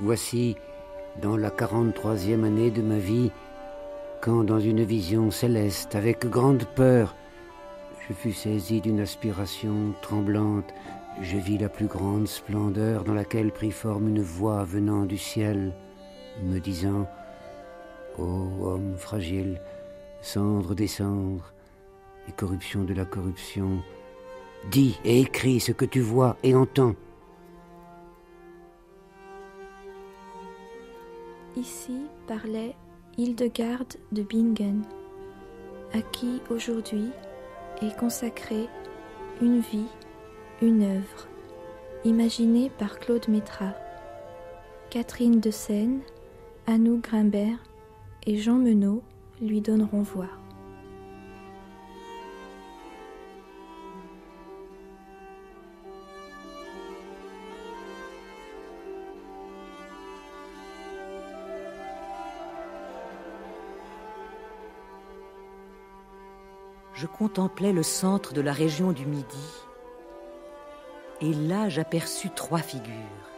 Voici, dans la quarante-troisième année de ma vie, quand dans une vision céleste, avec grande peur, je fus saisi d'une aspiration tremblante, je vis la plus grande splendeur dans laquelle prit forme une voix venant du ciel, me disant Ô homme fragile, cendre des cendres et corruption de la corruption, dis et écris ce que tu vois et entends. Ici parlait Hildegarde de Bingen, à qui aujourd'hui est consacrée une vie, une œuvre, imaginée par Claude Métra, Catherine de Seine, Anou Grimbert et Jean Menot lui donneront voix. Je contemplais le centre de la région du Midi, et là j'aperçus trois figures.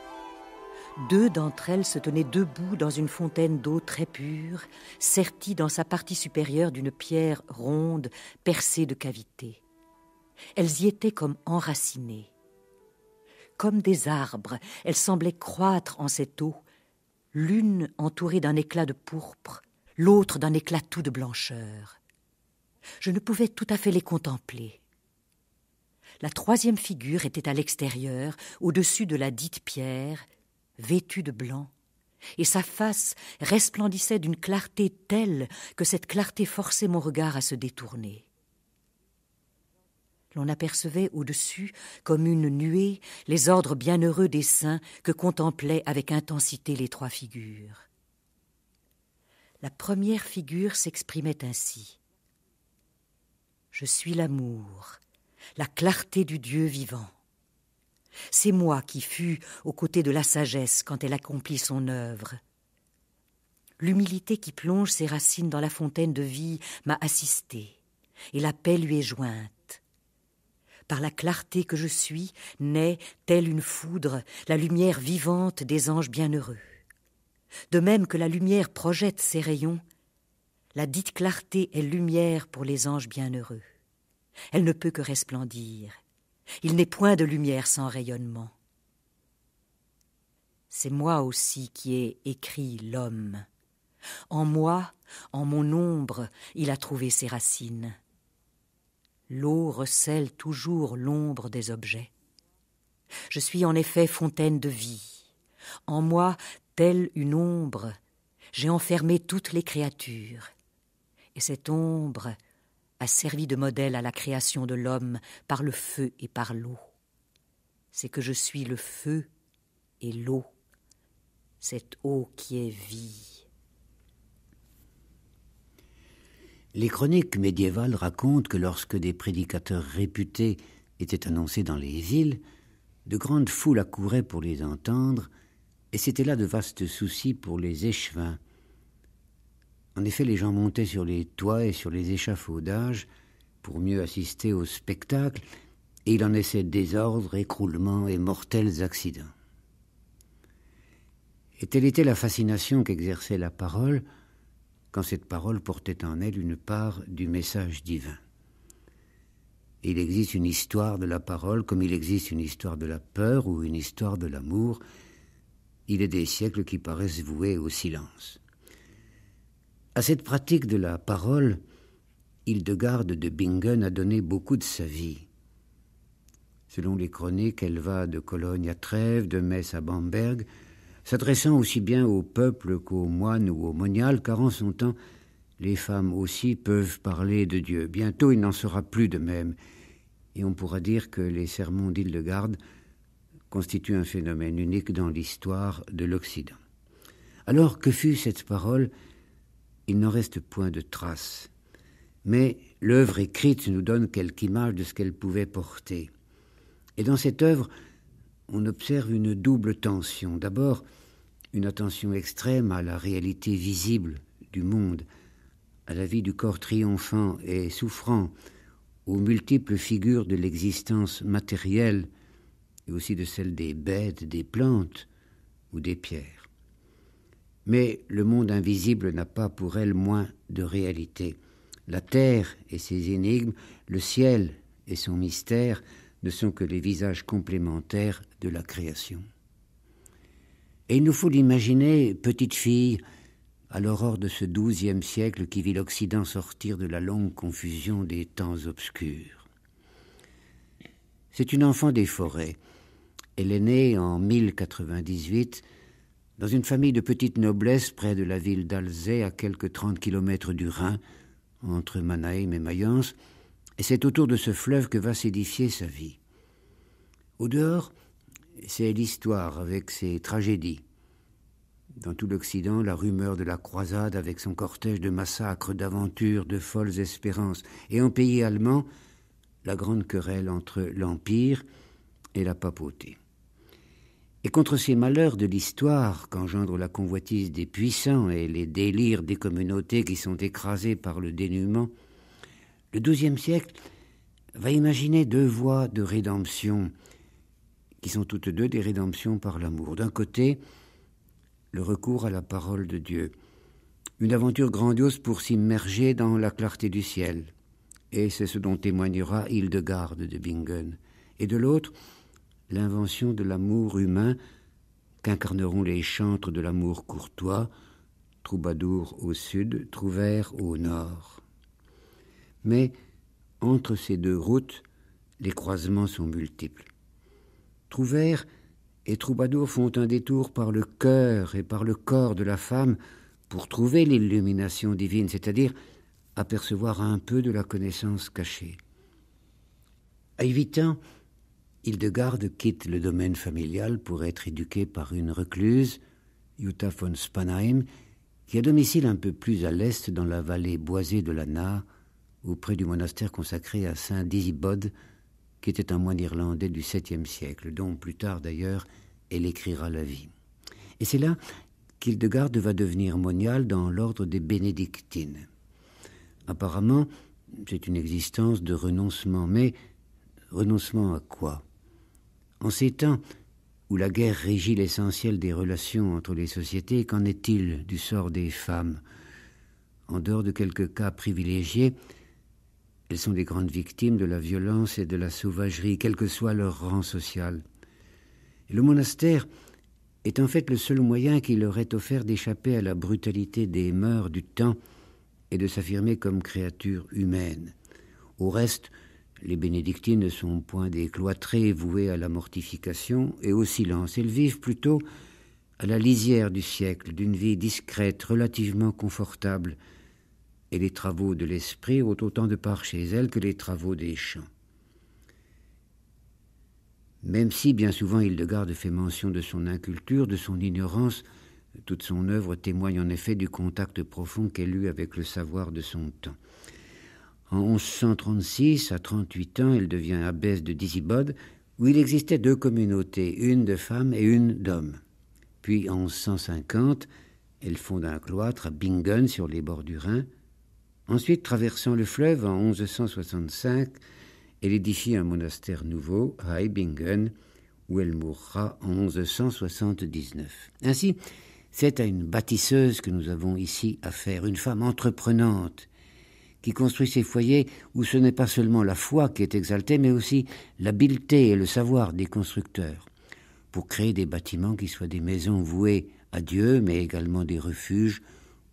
Deux d'entre elles se tenaient debout dans une fontaine d'eau très pure, sertie dans sa partie supérieure d'une pierre ronde percée de cavités. Elles y étaient comme enracinées. Comme des arbres, elles semblaient croître en cette eau, l'une entourée d'un éclat de pourpre, l'autre d'un éclat tout de blancheur je ne pouvais tout à fait les contempler. La troisième figure était à l'extérieur, au-dessus de la dite pierre, vêtue de blanc, et sa face resplendissait d'une clarté telle que cette clarté forçait mon regard à se détourner. L'on apercevait au-dessus, comme une nuée, les ordres bienheureux des saints que contemplaient avec intensité les trois figures. La première figure s'exprimait ainsi. Je suis l'amour, la clarté du Dieu vivant. C'est moi qui fus aux côtés de la sagesse quand elle accomplit son œuvre. L'humilité qui plonge ses racines dans la fontaine de vie m'a assisté, et la paix lui est jointe. Par la clarté que je suis, naît, telle une foudre, la lumière vivante des anges bienheureux. De même que la lumière projette ses rayons, la dite clarté est lumière pour les anges bienheureux. Elle ne peut que resplendir. Il n'est point de lumière sans rayonnement. C'est moi aussi qui ai écrit l'homme. En moi, en mon ombre, il a trouvé ses racines. L'eau recèle toujours l'ombre des objets. Je suis en effet fontaine de vie. En moi, telle une ombre, j'ai enfermé toutes les créatures et cette ombre a servi de modèle à la création de l'homme par le feu et par l'eau. C'est que je suis le feu et l'eau, cette eau qui est vie. Les chroniques médiévales racontent que lorsque des prédicateurs réputés étaient annoncés dans les villes, de grandes foules accouraient pour les entendre, et c'étaient là de vastes soucis pour les échevins, en effet, les gens montaient sur les toits et sur les échafaudages pour mieux assister au spectacle, et il en naissait désordre, écroulement et mortels accidents. Et telle était la fascination qu'exerçait la parole quand cette parole portait en elle une part du message divin. il existe une histoire de la parole comme il existe une histoire de la peur ou une histoire de l'amour. Il est des siècles qui paraissent voués au silence. À cette pratique de la parole, Hildegarde de Bingen a donné beaucoup de sa vie. Selon les chroniques, elle va de Cologne à Trèves, de Metz à Bamberg, s'adressant aussi bien au peuple qu'aux moines ou aux moniales, car en son temps, les femmes aussi peuvent parler de Dieu. Bientôt, il n'en sera plus de même, et on pourra dire que les sermons d'Hildegarde constituent un phénomène unique dans l'histoire de l'Occident. Alors que fut cette parole il n'en reste point de traces. Mais l'œuvre écrite nous donne quelque image de ce qu'elle pouvait porter. Et dans cette œuvre, on observe une double tension. D'abord, une attention extrême à la réalité visible du monde, à la vie du corps triomphant et souffrant, aux multiples figures de l'existence matérielle et aussi de celle des bêtes, des plantes ou des pierres. Mais le monde invisible n'a pas pour elle moins de réalité. La terre et ses énigmes, le ciel et son mystère ne sont que les visages complémentaires de la création. Et il nous faut l'imaginer, petite fille, à l'aurore de ce douzième siècle qui vit l'Occident sortir de la longue confusion des temps obscurs. C'est une enfant des forêts. Elle est née en 1098 dans une famille de petite noblesse près de la ville d'Alzey, à quelques trente kilomètres du Rhin, entre Mannheim et Mayence, et c'est autour de ce fleuve que va s'édifier sa vie. Au dehors, c'est l'histoire avec ses tragédies. Dans tout l'Occident, la rumeur de la croisade avec son cortège de massacres, d'aventures, de folles espérances, et en pays allemand, la grande querelle entre l'Empire et la papauté. Et contre ces malheurs de l'histoire qu'engendre la convoitise des puissants et les délires des communautés qui sont écrasées par le dénuement, le XIIe siècle va imaginer deux voies de rédemption qui sont toutes deux des rédemptions par l'amour. D'un côté, le recours à la parole de Dieu, une aventure grandiose pour s'immerger dans la clarté du ciel, et c'est ce dont témoignera Hildegarde de Bingen, et de l'autre, l'invention de l'amour humain qu'incarneront les chantres de l'amour courtois, troubadours au sud, trouvères au nord. Mais entre ces deux routes, les croisements sont multiples. Trouvères et Troubadour font un détour par le cœur et par le corps de la femme pour trouver l'illumination divine, c'est-à-dire apercevoir un peu de la connaissance cachée. À huit ans, Hildegarde quitte le domaine familial pour être éduquée par une recluse, Jutta von Spanheim, qui a domicile un peu plus à l'est dans la vallée boisée de la auprès du monastère consacré à saint Disibode, qui était un moine irlandais du septième siècle, dont plus tard d'ailleurs elle écrira la vie. Et c'est là qu'Hildegarde va devenir moniale dans l'ordre des bénédictines. Apparemment, c'est une existence de renoncement, mais renoncement à quoi? En ces temps où la guerre régit l'essentiel des relations entre les sociétés, qu'en est-il du sort des femmes? En dehors de quelques cas privilégiés, elles sont des grandes victimes de la violence et de la sauvagerie, quel que soit leur rang social. Le monastère est en fait le seul moyen qui leur est offert d'échapper à la brutalité des mœurs du temps et de s'affirmer comme créature humaine. Au reste, les bénédictines ne sont point des cloîtrés voués à la mortification et au silence. Elles vivent plutôt à la lisière du siècle, d'une vie discrète, relativement confortable, et les travaux de l'esprit ont autant de part chez elles que les travaux des champs. Même si bien souvent Hildegarde fait mention de son inculture, de son ignorance, toute son œuvre témoigne en effet du contact profond qu'elle eut avec le savoir de son temps. En 1136, à 38 ans, elle devient abbesse de Disibode, où il existait deux communautés, une de femmes et une d'hommes. Puis en 1150, elle fonde un cloître à Bingen sur les bords du Rhin, Ensuite, traversant le fleuve en 1165, elle édifie un monastère nouveau à Eibingen, où elle mourra en 1179. Ainsi, c'est à une bâtisseuse que nous avons ici affaire, une femme entreprenante, qui construit ses foyers où ce n'est pas seulement la foi qui est exaltée, mais aussi l'habileté et le savoir des constructeurs, pour créer des bâtiments qui soient des maisons vouées à Dieu, mais également des refuges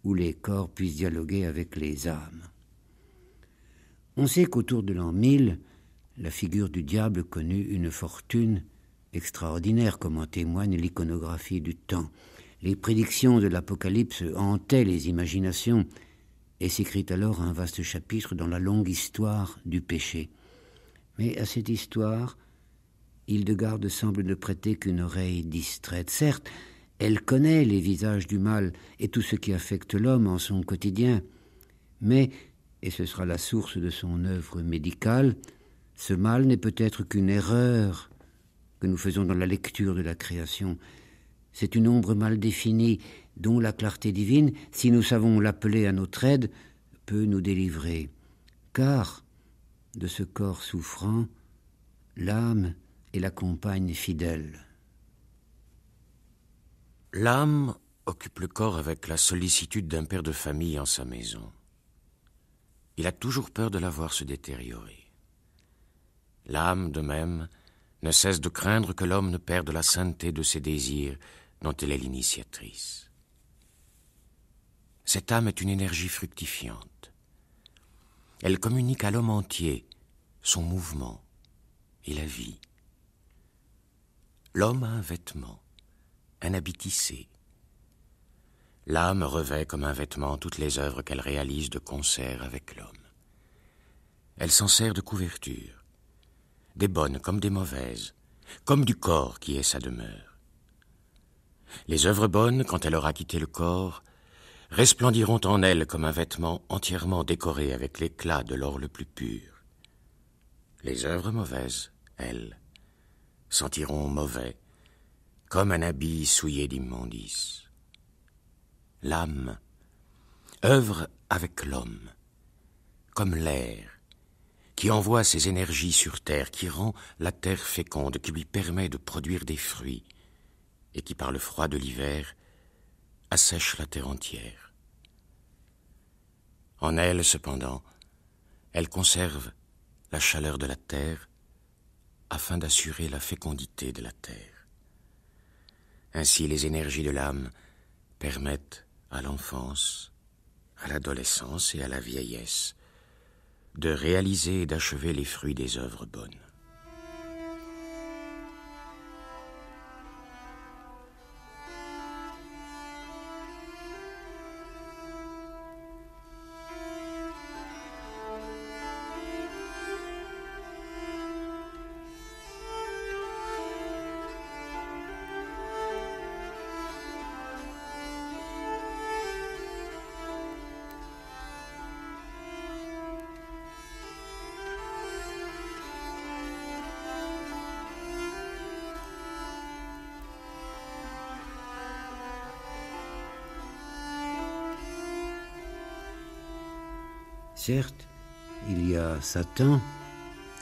où les corps puissent dialoguer avec les âmes. On sait qu'autour de l'an 1000, la figure du diable connut une fortune extraordinaire, comme en témoigne l'iconographie du temps. Les prédictions de l'Apocalypse hantaient les imaginations, et s'écrit alors un vaste chapitre dans la longue histoire du péché. Mais à cette histoire, Hildegarde semble ne prêter qu'une oreille distraite. Certes, elle connaît les visages du mal et tout ce qui affecte l'homme en son quotidien. Mais, et ce sera la source de son œuvre médicale, ce mal n'est peut-être qu'une erreur que nous faisons dans la lecture de la création. C'est une ombre mal définie dont la clarté divine, si nous savons l'appeler à notre aide, peut nous délivrer. Car, de ce corps souffrant, l'âme est la compagne fidèle. L'âme occupe le corps avec la sollicitude d'un père de famille en sa maison. Il a toujours peur de la voir se détériorer. L'âme, de même, ne cesse de craindre que l'homme ne perde la sainteté de ses désirs dont elle est l'initiatrice. Cette âme est une énergie fructifiante. Elle communique à l'homme entier son mouvement et la vie. L'homme a un vêtement, un habit tissé. L'âme revêt comme un vêtement toutes les œuvres qu'elle réalise de concert avec l'homme. Elle s'en sert de couverture, des bonnes comme des mauvaises, comme du corps qui est sa demeure. Les œuvres bonnes, quand elle aura quitté le corps, resplendiront en elle comme un vêtement entièrement décoré avec l'éclat de l'or le plus pur. Les œuvres mauvaises, elles, sentiront mauvais, comme un habit souillé d'immondice. L'âme œuvre avec l'homme, comme l'air, qui envoie ses énergies sur terre, qui rend la terre féconde, qui lui permet de produire des fruits, et qui, par le froid de l'hiver, assèche la terre entière. En elle, cependant, elle conserve la chaleur de la terre afin d'assurer la fécondité de la terre. Ainsi les énergies de l'âme permettent à l'enfance, à l'adolescence et à la vieillesse de réaliser et d'achever les fruits des œuvres bonnes. Certes, il y a Satan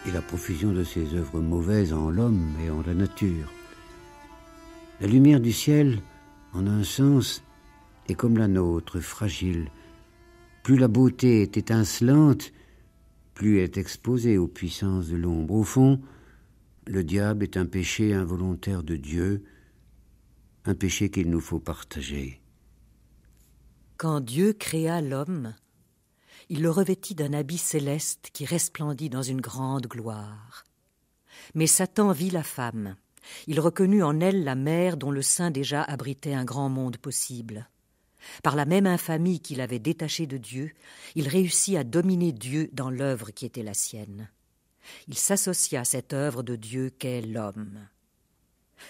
et la profusion de ses œuvres mauvaises en l'homme et en la nature. La lumière du ciel, en un sens, est comme la nôtre, fragile. Plus la beauté est étincelante, plus elle est exposée aux puissances de l'ombre. Au fond, le diable est un péché involontaire de Dieu, un péché qu'il nous faut partager. Quand Dieu créa l'homme, il le revêtit d'un habit céleste qui resplendit dans une grande gloire. Mais Satan vit la femme. Il reconnut en elle la mère dont le sein déjà abritait un grand monde possible. Par la même infamie qu'il avait détachée de Dieu, il réussit à dominer Dieu dans l'œuvre qui était la sienne. Il s'associa à cette œuvre de Dieu qu'est l'homme.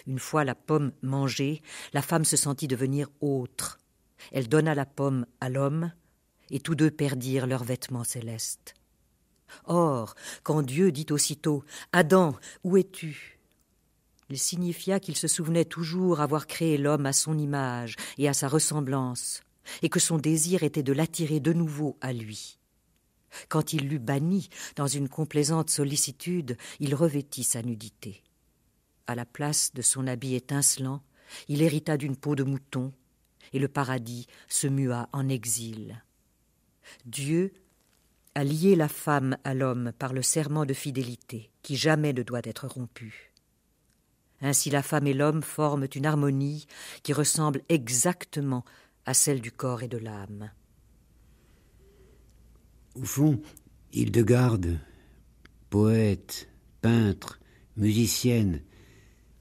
Une fois la pomme mangée, la femme se sentit devenir autre. Elle donna la pomme à l'homme, et tous deux perdirent leurs vêtements célestes. Or, quand Dieu dit aussitôt Adam, où es-tu? Il signifia qu'il se souvenait toujours avoir créé l'homme à son image et à sa ressemblance, et que son désir était de l'attirer de nouveau à lui. Quand il l'eut banni dans une complaisante sollicitude, il revêtit sa nudité. À la place de son habit étincelant, il hérita d'une peau de mouton, et le paradis se mua en exil. Dieu a lié la femme à l'homme par le serment de fidélité, qui jamais ne doit être rompu. Ainsi la femme et l'homme forment une harmonie qui ressemble exactement à celle du corps et de l'âme. Au fond, Hildegarde, poète, peintre, musicienne,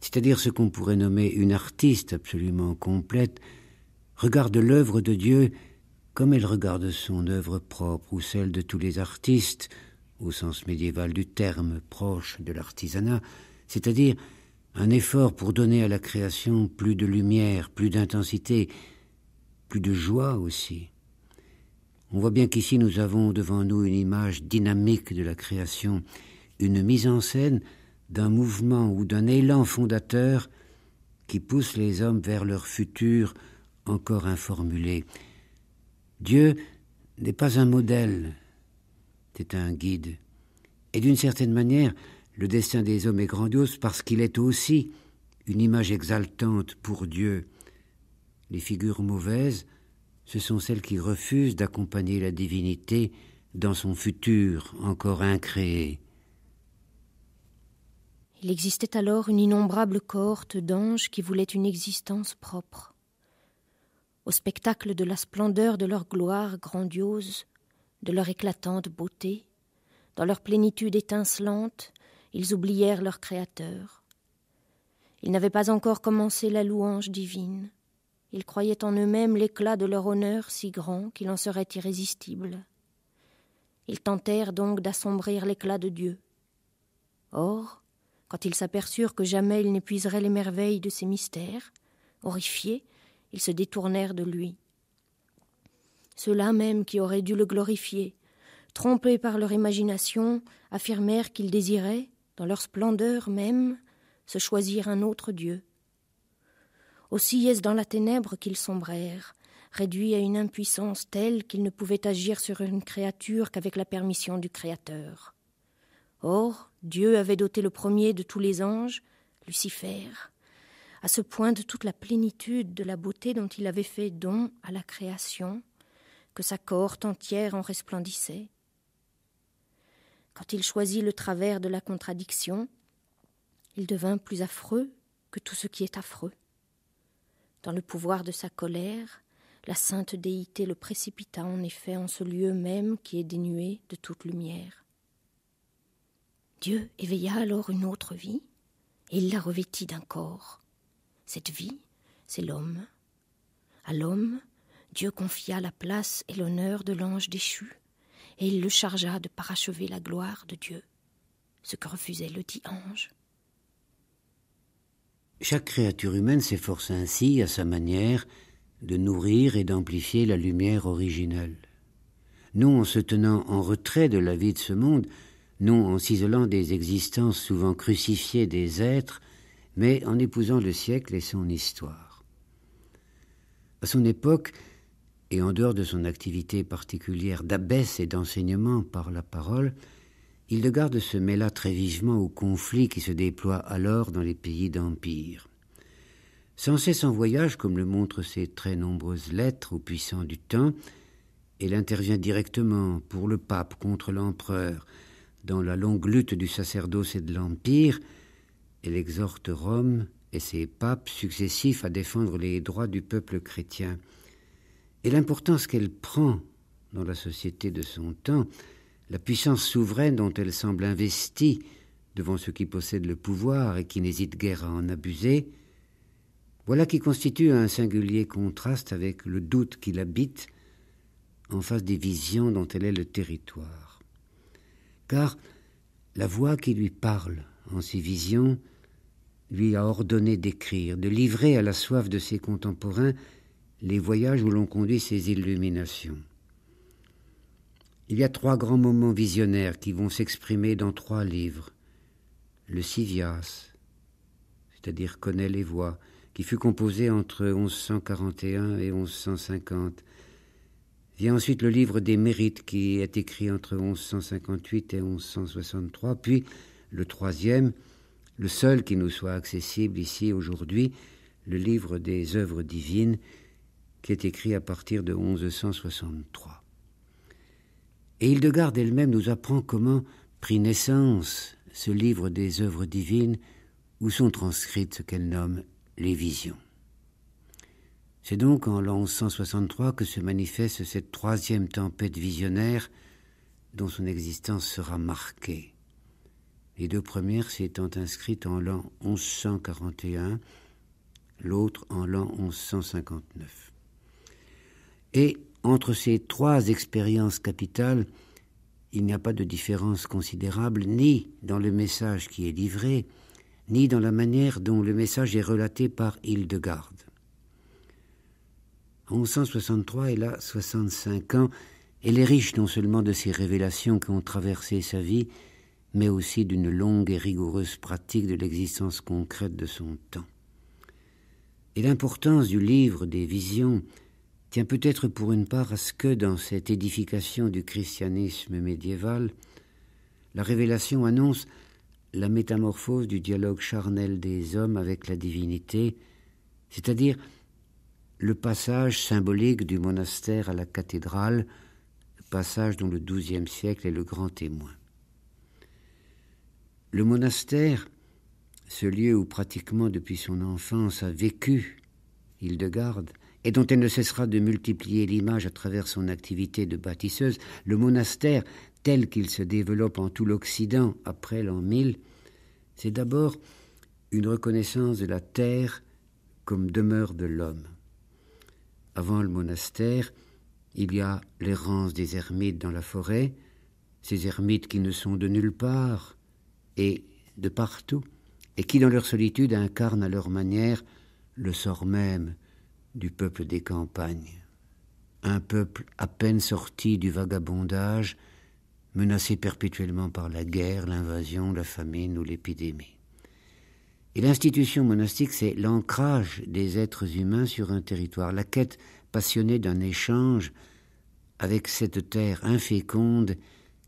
c'est-à-dire ce qu'on pourrait nommer une artiste absolument complète, regarde l'œuvre de Dieu comme elle regarde son œuvre propre ou celle de tous les artistes, au sens médiéval du terme, proche de l'artisanat, c'est-à-dire un effort pour donner à la création plus de lumière, plus d'intensité, plus de joie aussi. On voit bien qu'ici nous avons devant nous une image dynamique de la création, une mise en scène d'un mouvement ou d'un élan fondateur qui pousse les hommes vers leur futur encore informulé. Dieu n'est pas un modèle, c'est un guide. Et d'une certaine manière, le destin des hommes est grandiose parce qu'il est aussi une image exaltante pour Dieu. Les figures mauvaises, ce sont celles qui refusent d'accompagner la divinité dans son futur encore incréé. Il existait alors une innombrable cohorte d'anges qui voulaient une existence propre. Au spectacle de la splendeur de leur gloire grandiose, de leur éclatante beauté, dans leur plénitude étincelante, ils oublièrent leur Créateur. Ils n'avaient pas encore commencé la louange divine. Ils croyaient en eux-mêmes l'éclat de leur honneur si grand qu'il en serait irrésistible. Ils tentèrent donc d'assombrir l'éclat de Dieu. Or, quand ils s'aperçurent que jamais ils n'épuiseraient les merveilles de ses mystères, horrifiés, ils se détournèrent de lui. Ceux-là même qui auraient dû le glorifier, trompés par leur imagination, affirmèrent qu'ils désiraient, dans leur splendeur même, se choisir un autre Dieu. Aussi est-ce dans la ténèbre qu'ils sombrèrent, réduits à une impuissance telle qu'ils ne pouvaient agir sur une créature qu'avec la permission du Créateur. Or, Dieu avait doté le premier de tous les anges, Lucifer, à ce point de toute la plénitude de la beauté dont il avait fait don à la création, que sa cohorte entière en resplendissait. Quand il choisit le travers de la contradiction, il devint plus affreux que tout ce qui est affreux. Dans le pouvoir de sa colère, la sainte déité le précipita en effet en ce lieu même qui est dénué de toute lumière. Dieu éveilla alors une autre vie, et il la revêtit d'un corps. Cette vie, c'est l'homme. À l'homme, Dieu confia la place et l'honneur de l'ange déchu, et il le chargea de parachever la gloire de Dieu, ce que refusait le dit ange. Chaque créature humaine s'efforce ainsi, à sa manière, de nourrir et d'amplifier la lumière originelle. Non en se tenant en retrait de la vie de ce monde, non en s'isolant des existences souvent crucifiées des êtres, mais en épousant le siècle et son histoire. À son époque, et en dehors de son activité particulière d'abbesse et d'enseignement par la parole, Hildegarde se mêla très vivement au conflit qui se déploie alors dans les pays d'Empire. Sans cesse en voyage, comme le montrent ses très nombreuses lettres aux puissants du temps, elle intervient directement pour le pape contre l'empereur. Dans la longue lutte du sacerdoce et de l'Empire, elle exhorte Rome et ses papes successifs à défendre les droits du peuple chrétien. Et l'importance qu'elle prend dans la société de son temps la puissance souveraine dont elle semble investie devant ceux qui possèdent le pouvoir et qui n'hésitent guère à en abuser, voilà qui constitue un singulier contraste avec le doute qui l'habite en face des visions dont elle est le territoire. Car la voix qui lui parle en ces visions lui a ordonné d'écrire, de livrer à la soif de ses contemporains les voyages où l'on conduit ses illuminations. Il y a trois grands moments visionnaires qui vont s'exprimer dans trois livres. Le Sivias, c'est-à-dire connaît les voix, qui fut composé entre 1141 et 1150. Vient ensuite le livre des mérites qui est écrit entre 1158 et 1163, puis le troisième, le seul qui nous soit accessible ici aujourd'hui, le livre des œuvres divines qui est écrit à partir de 1163. Et Hildegarde elle-même nous apprend comment prit naissance ce livre des œuvres divines où sont transcrites ce qu'elle nomme les visions. C'est donc en l'an 1163 que se manifeste cette troisième tempête visionnaire dont son existence sera marquée. Les deux premières s'étant inscrites en l'an 1141, l'autre en l'an 1159. Et entre ces trois expériences capitales, il n'y a pas de différence considérable ni dans le message qui est livré, ni dans la manière dont le message est relaté par Hildegarde. En 1163, elle a 65 ans. Elle est riche non seulement de ces révélations qui ont traversé sa vie, mais aussi d'une longue et rigoureuse pratique de l'existence concrète de son temps. Et l'importance du livre des visions tient peut-être pour une part à ce que, dans cette édification du christianisme médiéval, la révélation annonce la métamorphose du dialogue charnel des hommes avec la divinité, c'est-à-dire le passage symbolique du monastère à la cathédrale, passage dont le XIIe siècle est le grand témoin. Le monastère, ce lieu où pratiquement depuis son enfance a vécu Hildegarde, et dont elle ne cessera de multiplier l'image à travers son activité de bâtisseuse, le monastère, tel qu'il se développe en tout l'Occident après l'an 1000, c'est d'abord une reconnaissance de la terre comme demeure de l'homme. Avant le monastère, il y a l'errance des ermites dans la forêt, ces ermites qui ne sont de nulle part et de partout, et qui dans leur solitude incarnent à leur manière le sort même du peuple des campagnes. Un peuple à peine sorti du vagabondage, menacé perpétuellement par la guerre, l'invasion, la famine ou l'épidémie. Et l'institution monastique, c'est l'ancrage des êtres humains sur un territoire, la quête passionnée d'un échange avec cette terre inféconde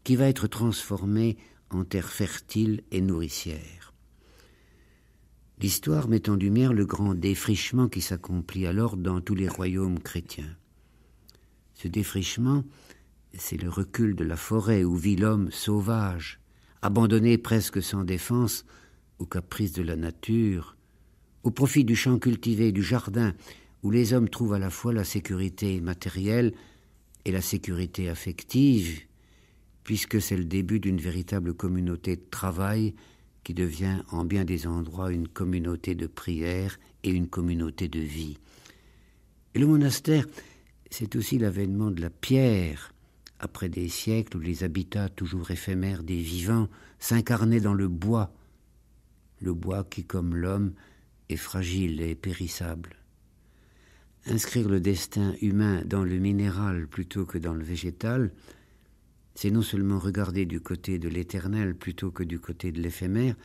qui va être transformée en terre fertile et nourricière. L'histoire met en lumière le grand défrichement qui s'accomplit alors dans tous les royaumes chrétiens. Ce défrichement, c'est le recul de la forêt où vit l'homme sauvage, abandonné presque sans défense aux caprices de la nature, au profit du champ cultivé, du jardin, où les hommes trouvent à la fois la sécurité matérielle et la sécurité affective, puisque c'est le début d'une véritable communauté de travail qui devient en bien des endroits une communauté de prière et une communauté de vie. Et le monastère, c'est aussi l'avènement de la pierre, après des siècles où les habitats toujours éphémères des vivants s'incarnaient dans le bois, le bois qui, comme l'homme, est fragile et périssable. Inscrire le destin humain dans le minéral plutôt que dans le végétal, c'est non seulement regarder du côté de l'éternel plutôt que du côté de l'éphémère,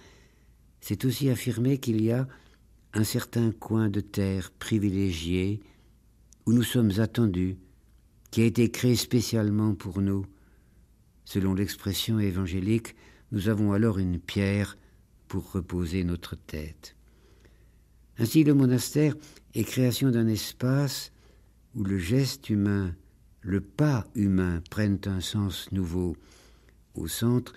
c'est aussi affirmer qu'il y a un certain coin de terre privilégié où nous sommes attendus, qui a été créé spécialement pour nous. Selon l'expression évangélique, nous avons alors une pierre pour reposer notre tête. Ainsi le monastère est création d'un espace où le geste humain le pas humain prenne un sens nouveau. Au centre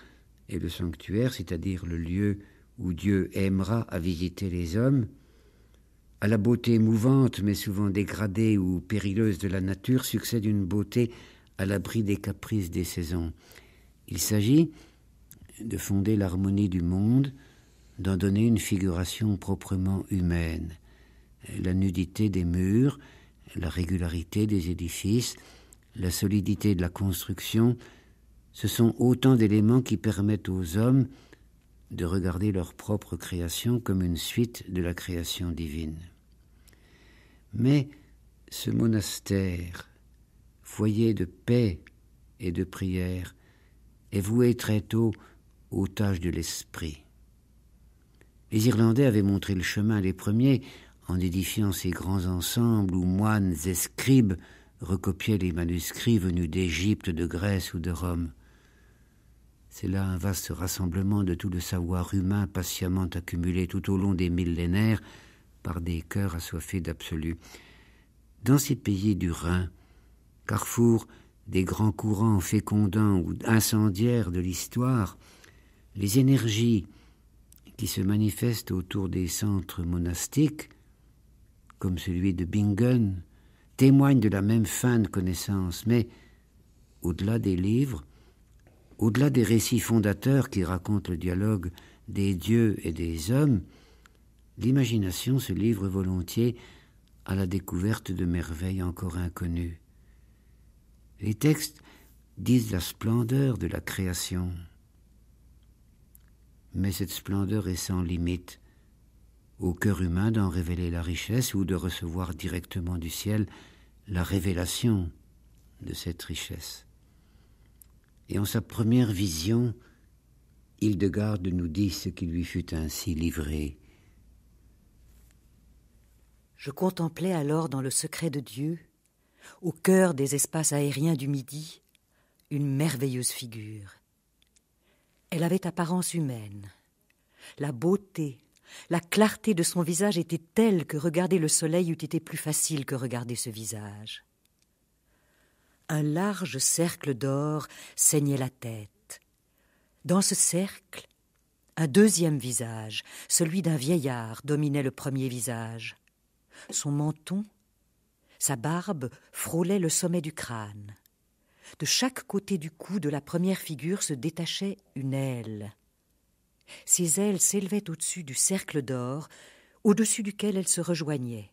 est le sanctuaire, c'est-à-dire le lieu où Dieu aimera à visiter les hommes. À la beauté mouvante mais souvent dégradée ou périlleuse de la nature succède une beauté à l'abri des caprices des saisons. Il s'agit de fonder l'harmonie du monde, d'en donner une figuration proprement humaine. La nudité des murs, la régularité des édifices, la solidité de la construction, ce sont autant d'éléments qui permettent aux hommes de regarder leur propre création comme une suite de la création divine. Mais ce monastère, foyer de paix et de prière, est voué très tôt aux tâches de l'esprit. Les Irlandais avaient montré le chemin les premiers en édifiant ces grands ensembles où moines et scribes recopiait les manuscrits venus d'Égypte, de Grèce ou de Rome. C'est là un vaste rassemblement de tout le savoir humain patiemment accumulé tout au long des millénaires par des cœurs assoiffés d'absolu. Dans ces pays du Rhin, carrefour des grands courants fécondants ou incendiaires de l'histoire, les énergies qui se manifestent autour des centres monastiques, comme celui de Bingen, témoignent de la même fin de connaissance, mais au-delà des livres, au-delà des récits fondateurs qui racontent le dialogue des dieux et des hommes, l'imagination se livre volontiers à la découverte de merveilles encore inconnues. Les textes disent la splendeur de la création, mais cette splendeur est sans limite au cœur humain d'en révéler la richesse ou de recevoir directement du ciel la révélation de cette richesse. Et en sa première vision, Hildegarde nous dit ce qui lui fut ainsi livré. Je contemplais alors dans le secret de Dieu, au cœur des espaces aériens du Midi, une merveilleuse figure. Elle avait apparence humaine. La beauté, La clarté de son visage était telle que regarder le soleil eût été plus facile que regarder ce visage. Un large cercle d'or ceignait la tête. Dans ce cercle, un deuxième visage, celui d'un vieillard, dominait le premier visage. Son menton, sa barbe frôlait le sommet du crâne. De chaque côté du cou de la première figure se détachait une aile. Ses ailes s'élevaient au-dessus du cercle d'or, au-dessus duquel elles se rejoignaient.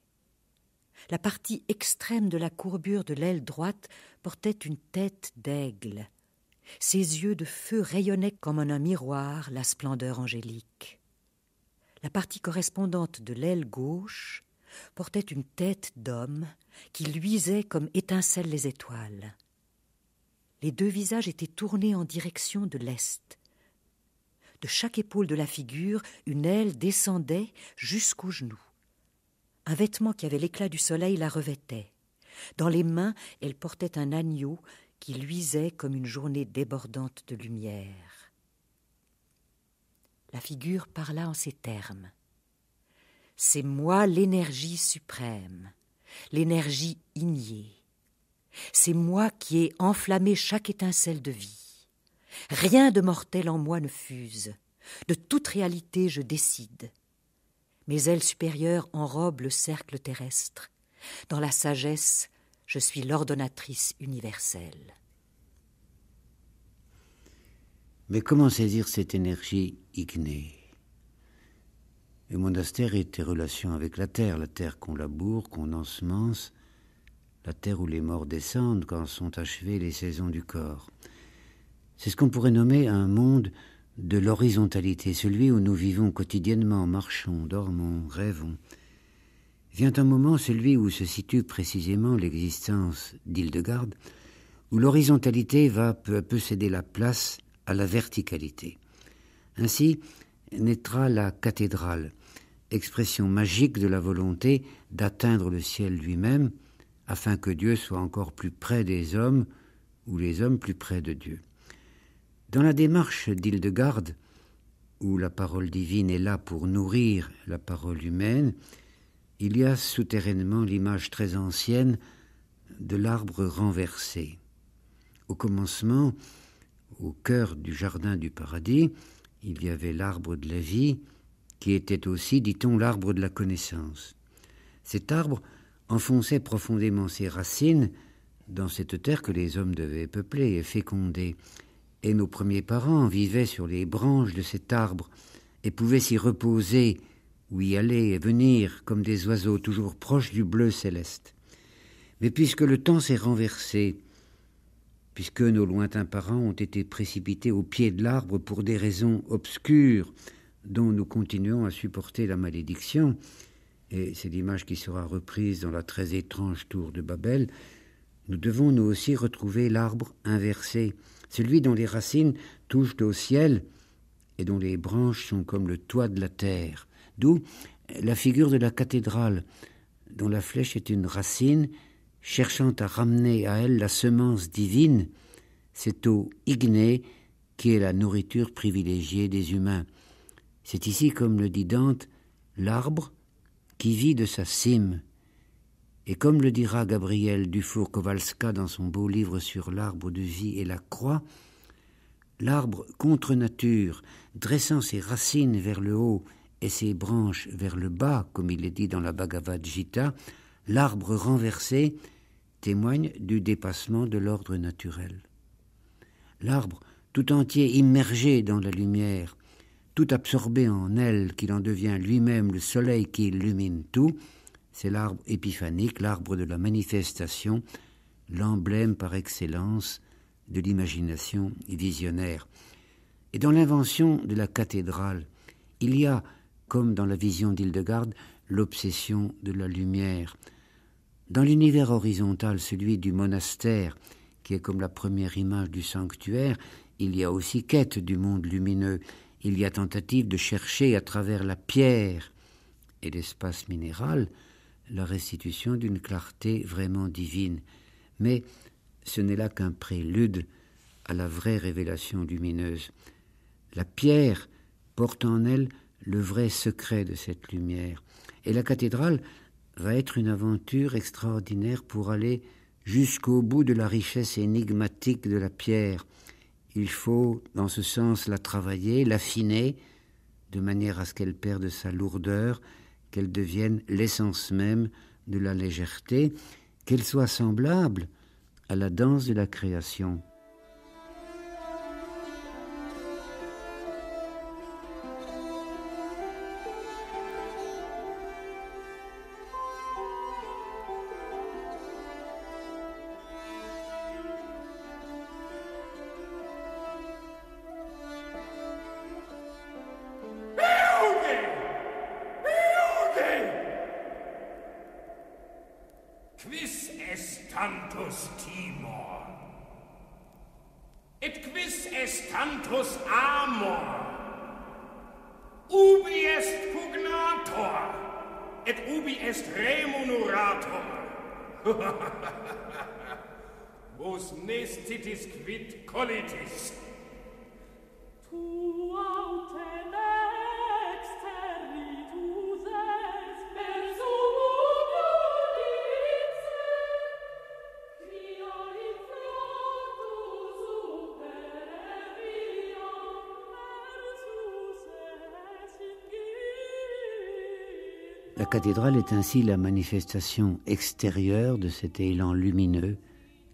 La partie extrême de la courbure de l'aile droite portait une tête d'aigle. Ses yeux de feu rayonnaient comme en un miroir la splendeur angélique. La partie correspondante de l'aile gauche portait une tête d'homme qui luisait comme étincellent les étoiles. Les deux visages étaient tournés en direction de l'est. De chaque épaule de la figure, une aile descendait jusqu'aux genoux. Un vêtement qui avait l'éclat du soleil la revêtait. Dans les mains, elle portait un agneau qui luisait comme une journée débordante de lumière. La figure parla en ces termes. C'est moi l'énergie suprême, l'énergie ignée. C'est moi qui ai enflammé chaque étincelle de vie. Rien de mortel en moi ne fuse. De toute réalité je décide. Mes ailes supérieures enrobent le cercle terrestre. Dans la sagesse, je suis l'ordonnatrice universelle. Mais comment saisir cette énergie ignée Le monastère était relation avec la terre, la terre qu'on laboure, qu'on ensemence, la terre où les morts descendent quand sont achevées les saisons du corps. C'est ce qu'on pourrait nommer un monde de l'horizontalité, celui où nous vivons quotidiennement, marchons, dormons, rêvons. Vient un moment, celui où se situe précisément l'existence d'Hildegarde, où l'horizontalité va peu à peu céder la place à la verticalité. Ainsi naîtra la cathédrale, expression magique de la volonté d'atteindre le ciel lui-même, afin que Dieu soit encore plus près des hommes, ou les hommes plus près de Dieu. Dans la démarche d'Hildegarde, où la parole divine est là pour nourrir la parole humaine, il y a souterrainement l'image très ancienne de l'arbre renversé. Au commencement, au cœur du jardin du paradis, il y avait l'arbre de la vie, qui était aussi, dit-on, l'arbre de la connaissance. Cet arbre enfonçait profondément ses racines dans cette terre que les hommes devaient peupler et féconder, et nos premiers parents vivaient sur les branches de cet arbre et pouvaient s'y reposer ou y aller et venir comme des oiseaux toujours proches du bleu céleste. Mais puisque le temps s'est renversé, puisque nos lointains parents ont été précipités au pied de l'arbre pour des raisons obscures dont nous continuons à supporter la malédiction, et c'est l'image qui sera reprise dans la très étrange tour de Babel, nous devons nous aussi retrouver l'arbre inversé, celui dont les racines touchent au ciel et dont les branches sont comme le toit de la terre. D'où la figure de la cathédrale, dont la flèche est une racine, cherchant à ramener à elle la semence divine, cette eau ignée qui est la nourriture privilégiée des humains. C'est ici, comme le dit Dante, l'arbre qui vit de sa cime. Et comme le dira Gabriel Dufour-Kowalska dans son beau livre sur l'arbre de vie et la croix, l'arbre contre nature, dressant ses racines vers le haut et ses branches vers le bas, comme il est dit dans la Bhagavad Gita, l'arbre renversé témoigne du dépassement de l'ordre naturel. L'arbre, tout entier immergé dans la lumière, tout absorbé en elle, qu'il en devient lui-même le soleil qui illumine tout, c'est l'arbre épiphanique, l'arbre de la manifestation, l'emblème par excellence de l'imagination visionnaire. Et dans l'invention de la cathédrale, il y a, comme dans la vision d'Hildegarde, l'obsession de la lumière. Dans l'univers horizontal, celui du monastère, qui est comme la première image du sanctuaire, il y a aussi quête du monde lumineux, il y a tentative de chercher à travers la pierre et l'espace minéral la restitution d'une clarté vraiment divine. Mais ce n'est là qu'un prélude à la vraie révélation lumineuse. La pierre porte en elle le vrai secret de cette lumière. Et la cathédrale va être une aventure extraordinaire pour aller jusqu'au bout de la richesse énigmatique de la pierre. Il faut, dans ce sens, la travailler, l'affiner, de manière à ce qu'elle perde sa lourdeur, qu'elle devienne l'essence même de la légèreté, qu'elle soit semblable à la danse de la création. unurator. Vos nestitis quid colitis. Cathédrale est ainsi la manifestation extérieure de cet élan lumineux.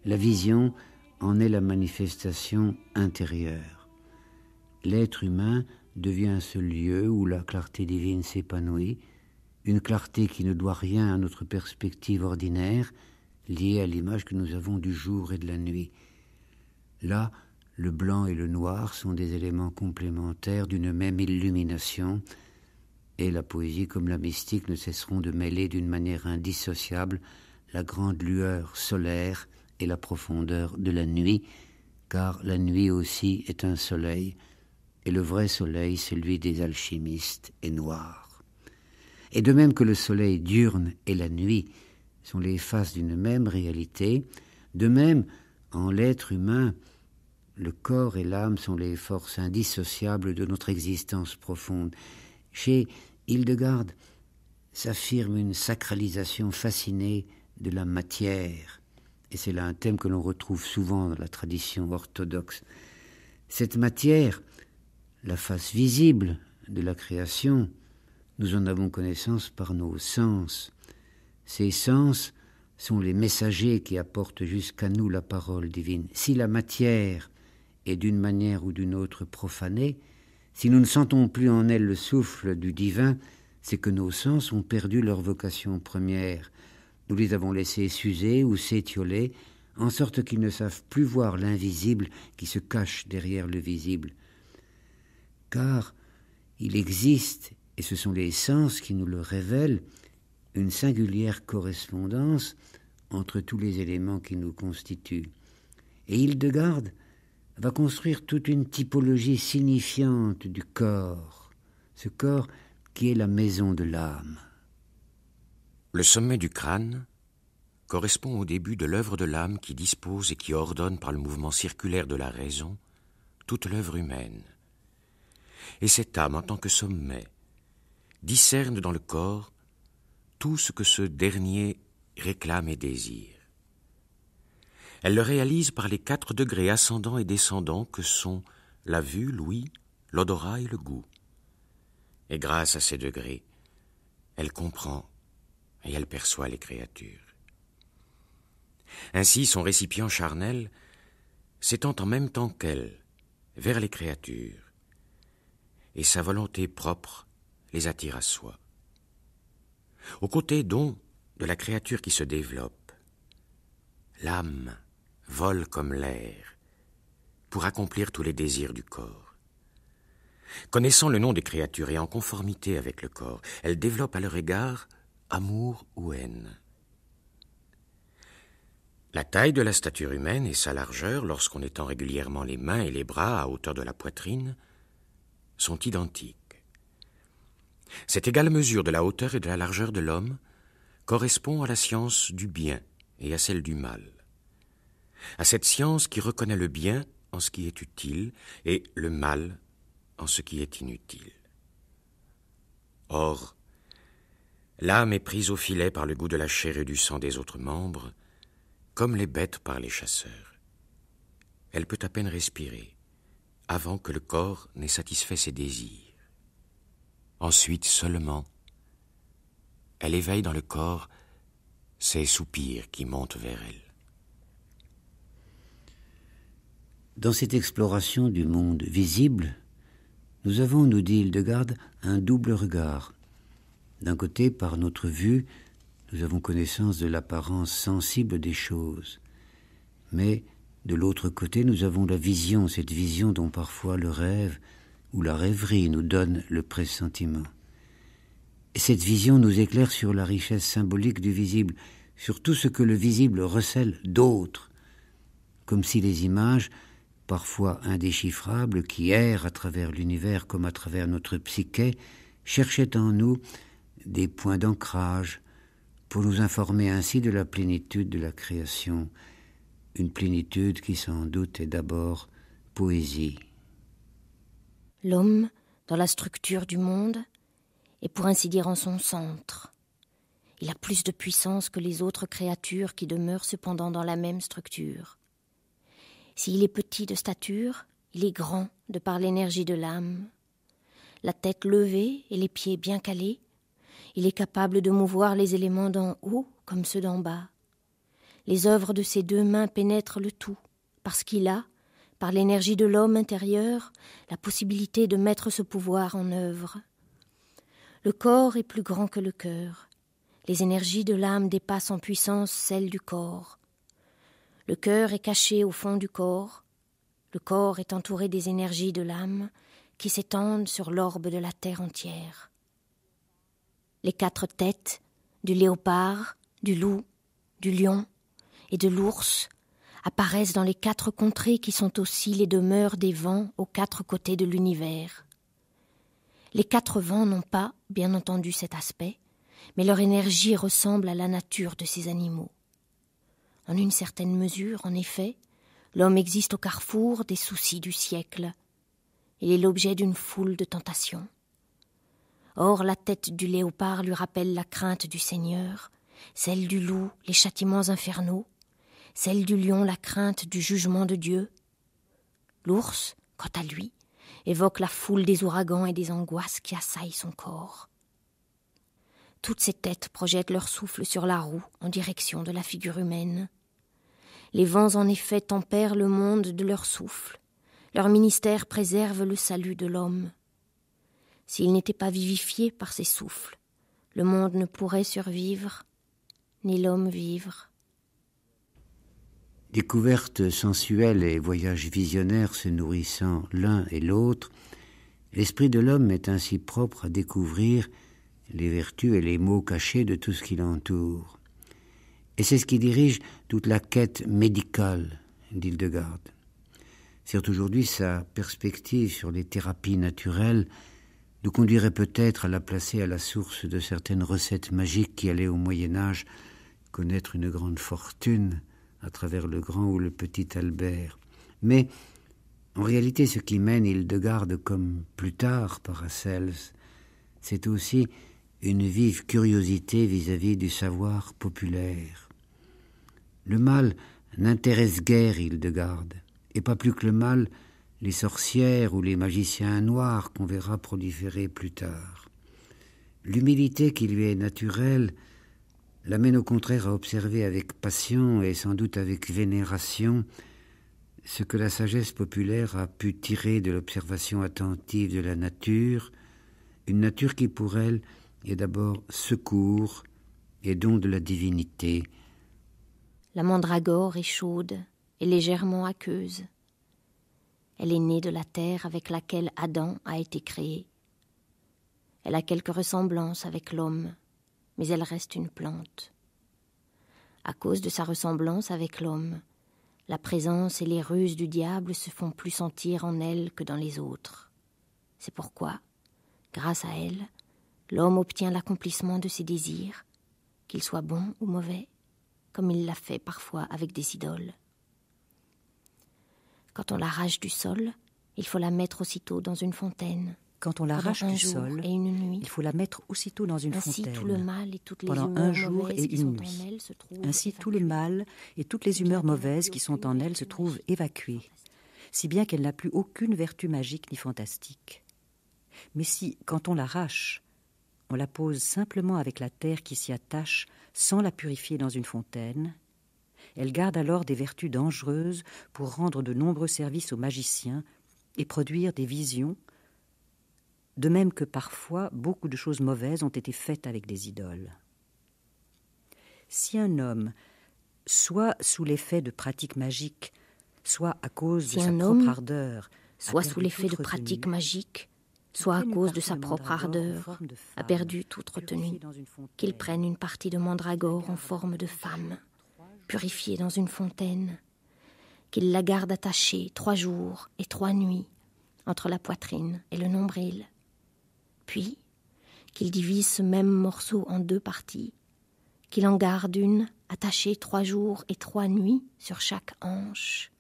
La vision en est la manifestation intérieure. L'être humain devient ce lieu où la clarté divine s'épanouit, une clarté qui ne doit rien à notre perspective ordinaire, liée à l'image que nous avons du jour et de la nuit. Là, le blanc et le noir sont des éléments complémentaires d'une même illumination, et la poésie comme la mystique ne cesseront de mêler d'une manière indissociable la grande lueur solaire et la profondeur de la nuit, car la nuit aussi est un soleil, et le vrai soleil, celui des alchimistes, est noir. Et de même que le soleil diurne et la nuit sont les faces d'une même réalité, de même, en l'être humain, le corps et l'âme sont les forces indissociables de notre existence profonde. Chez Hildegarde s'affirme une sacralisation fascinée de la matière, et c'est là un thème que l'on retrouve souvent dans la tradition orthodoxe. Cette matière, la face visible de la création, nous en avons connaissance par nos sens. Ces sens sont les messagers qui apportent jusqu'à nous la parole divine. Si la matière est d'une manière ou d'une autre profanée, si nous ne sentons plus en elle le souffle du divin, c'est que nos sens ont perdu leur vocation première. Nous les avons laissés s'user ou s'étioler, en sorte qu'ils ne savent plus voir l'invisible qui se cache derrière le visible. Car il existe, et ce sont les sens qui nous le révèlent, une singulière correspondance entre tous les éléments qui nous constituent. Et Hildegarde va construire toute une typologie signifiante du corps, ce corps qui est la maison de l'âme. Le sommet du crâne correspond au début de l'œuvre de l'âme qui dispose et qui ordonne par le mouvement circulaire de la raison toute l'œuvre humaine. Et cette âme, en tant que sommet, discerne dans le corps tout ce que ce dernier réclame et désire. Elle le réalise par les quatre degrés ascendants et descendants que sont la vue, l'ouïe, l'odorat et le goût. Et grâce à ces degrés, elle comprend et elle perçoit les créatures. Ainsi, son récipient charnel s'étend en même temps qu'elle vers les créatures, et sa volonté propre les attire à soi. Au côté donc de la créature qui se développe, l'âme vole comme l'air pour accomplir tous les désirs du corps. Connaissant le nom des créatures et en conformité avec le corps, elle développe à leur égard amour ou haine. La taille de la stature humaine et sa largeur, lorsqu'on étend régulièrement les mains et les bras à hauteur de la poitrine, sont identiques. Cette égale mesure de la hauteur et de la largeur de l'homme correspond à la science du bien et à celle du mal à cette science qui reconnaît le bien en ce qui est utile et le mal en ce qui est inutile. Or, l'âme est prise au filet par le goût de la chair et du sang des autres membres, comme les bêtes par les chasseurs. Elle peut à peine respirer avant que le corps n'ait satisfait ses désirs. Ensuite seulement, elle éveille dans le corps ces soupirs qui montent vers elle. Dans cette exploration du monde visible, nous avons, nous dit Hildegarde, un double regard. D'un côté, par notre vue, nous avons connaissance de l'apparence sensible des choses. Mais, de l'autre côté, nous avons la vision, cette vision dont parfois le rêve ou la rêverie nous donne le pressentiment. Et cette vision nous éclaire sur la richesse symbolique du visible, sur tout ce que le visible recèle d'autre, comme si les images parfois indéchiffrables, qui errent à travers l'univers comme à travers notre psyché, cherchaient en nous des points d'ancrage pour nous informer ainsi de la plénitude de la création, une plénitude qui sans doute est d'abord poésie. L'homme, dans la structure du monde, est pour ainsi dire en son centre. Il a plus de puissance que les autres créatures qui demeurent cependant dans la même structure. S'il est petit de stature, il est grand de par l'énergie de l'âme. La tête levée et les pieds bien calés, il est capable de mouvoir les éléments d'en haut comme ceux d'en bas. Les œuvres de ses deux mains pénètrent le tout, parce qu'il a, par l'énergie de l'homme intérieur, la possibilité de mettre ce pouvoir en œuvre. Le corps est plus grand que le cœur. Les énergies de l'âme dépassent en puissance celles du corps. Le cœur est caché au fond du corps. Le corps est entouré des énergies de l'âme qui s'étendent sur l'orbe de la terre entière. Les quatre têtes du léopard, du loup, du lion et de l'ours apparaissent dans les quatre contrées qui sont aussi les demeures des vents aux quatre côtés de l'univers. Les quatre vents n'ont pas, bien entendu, cet aspect, mais leur énergie ressemble à la nature de ces animaux. En une certaine mesure, en effet, l'homme existe au carrefour des soucis du siècle. Il est l'objet d'une foule de tentations. Or, la tête du léopard lui rappelle la crainte du Seigneur, celle du loup, les châtiments infernaux, celle du lion, la crainte du jugement de Dieu. L'ours, quant à lui, évoque la foule des ouragans et des angoisses qui assaillent son corps. Toutes ces têtes projettent leur souffle sur la roue en direction de la figure humaine. Les vents en effet tempèrent le monde de leur souffle. Leur ministère préserve le salut de l'homme. S'il n'était pas vivifié par ces souffles, le monde ne pourrait survivre, ni l'homme vivre. Découvertes sensuelles et voyages visionnaires se nourrissant l'un et l'autre, l'esprit de l'homme est ainsi propre à découvrir les vertus et les maux cachés de tout ce qui l'entoure. Et c'est ce qui dirige toute la quête médicale d'Hildegarde. Certes, aujourd'hui, sa perspective sur les thérapies naturelles nous conduirait peut-être à la placer à la source de certaines recettes magiques qui allaient au Moyen Âge connaître une grande fortune à travers le grand ou le petit Albert. Mais en réalité, ce qui mène Hildegarde, comme plus tard Paracels, c'est aussi une vive curiosité vis-à-vis -vis du savoir populaire. Le mal n'intéresse guère Hildegarde, et pas plus que le mal les sorcières ou les magiciens noirs qu'on verra proliférer plus tard. L'humilité qui lui est naturelle l'amène au contraire à observer avec passion et sans doute avec vénération ce que la sagesse populaire a pu tirer de l'observation attentive de la nature, une nature qui pour elle est d'abord secours et don de la divinité, la mandragore est chaude et légèrement aqueuse. Elle est née de la terre avec laquelle Adam a été créé. Elle a quelque ressemblance avec l'homme, mais elle reste une plante. À cause de sa ressemblance avec l'homme, la présence et les ruses du diable se font plus sentir en elle que dans les autres. C'est pourquoi, grâce à elle, l'homme obtient l'accomplissement de ses désirs, qu'ils soient bons ou mauvais, comme il l'a fait parfois avec des idoles. Quand on l'arrache du sol, il faut la mettre aussitôt dans une fontaine, Quand on l'arrache du sol, il faut la mettre aussitôt dans une Ainsi, fontaine. Tout le mal et toutes les pendant un jour et une nuit. Ainsi, tout le mal et toutes les humeurs mauvaises qui sont en elle se trouvent évacuées, si bien qu'elle n'a plus aucune vertu magique ni fantastique. Mais si, quand on l'arrache, on la pose simplement avec la terre qui s'y attache sans la purifier dans une fontaine, elle garde alors des vertus dangereuses pour rendre de nombreux services aux magiciens et produire des visions, de même que parfois beaucoup de choses mauvaises ont été faites avec des idoles. Si un homme, soit sous l'effet de pratiques magiques, soit à cause Si de sa propre ardeur, Soit sous l'effet de pratiques magiques, soit à cause de sa propre ardeur, a perdu toute retenue, qu'il prenne une partie de mandragore en forme de femme, purifiée dans une fontaine, qu'il la garde attachée trois jours et trois nuits entre la poitrine et le nombril, puis qu'il divise ce même morceau en deux parties, qu'il en garde une attachée trois jours et trois nuits sur chaque hanche,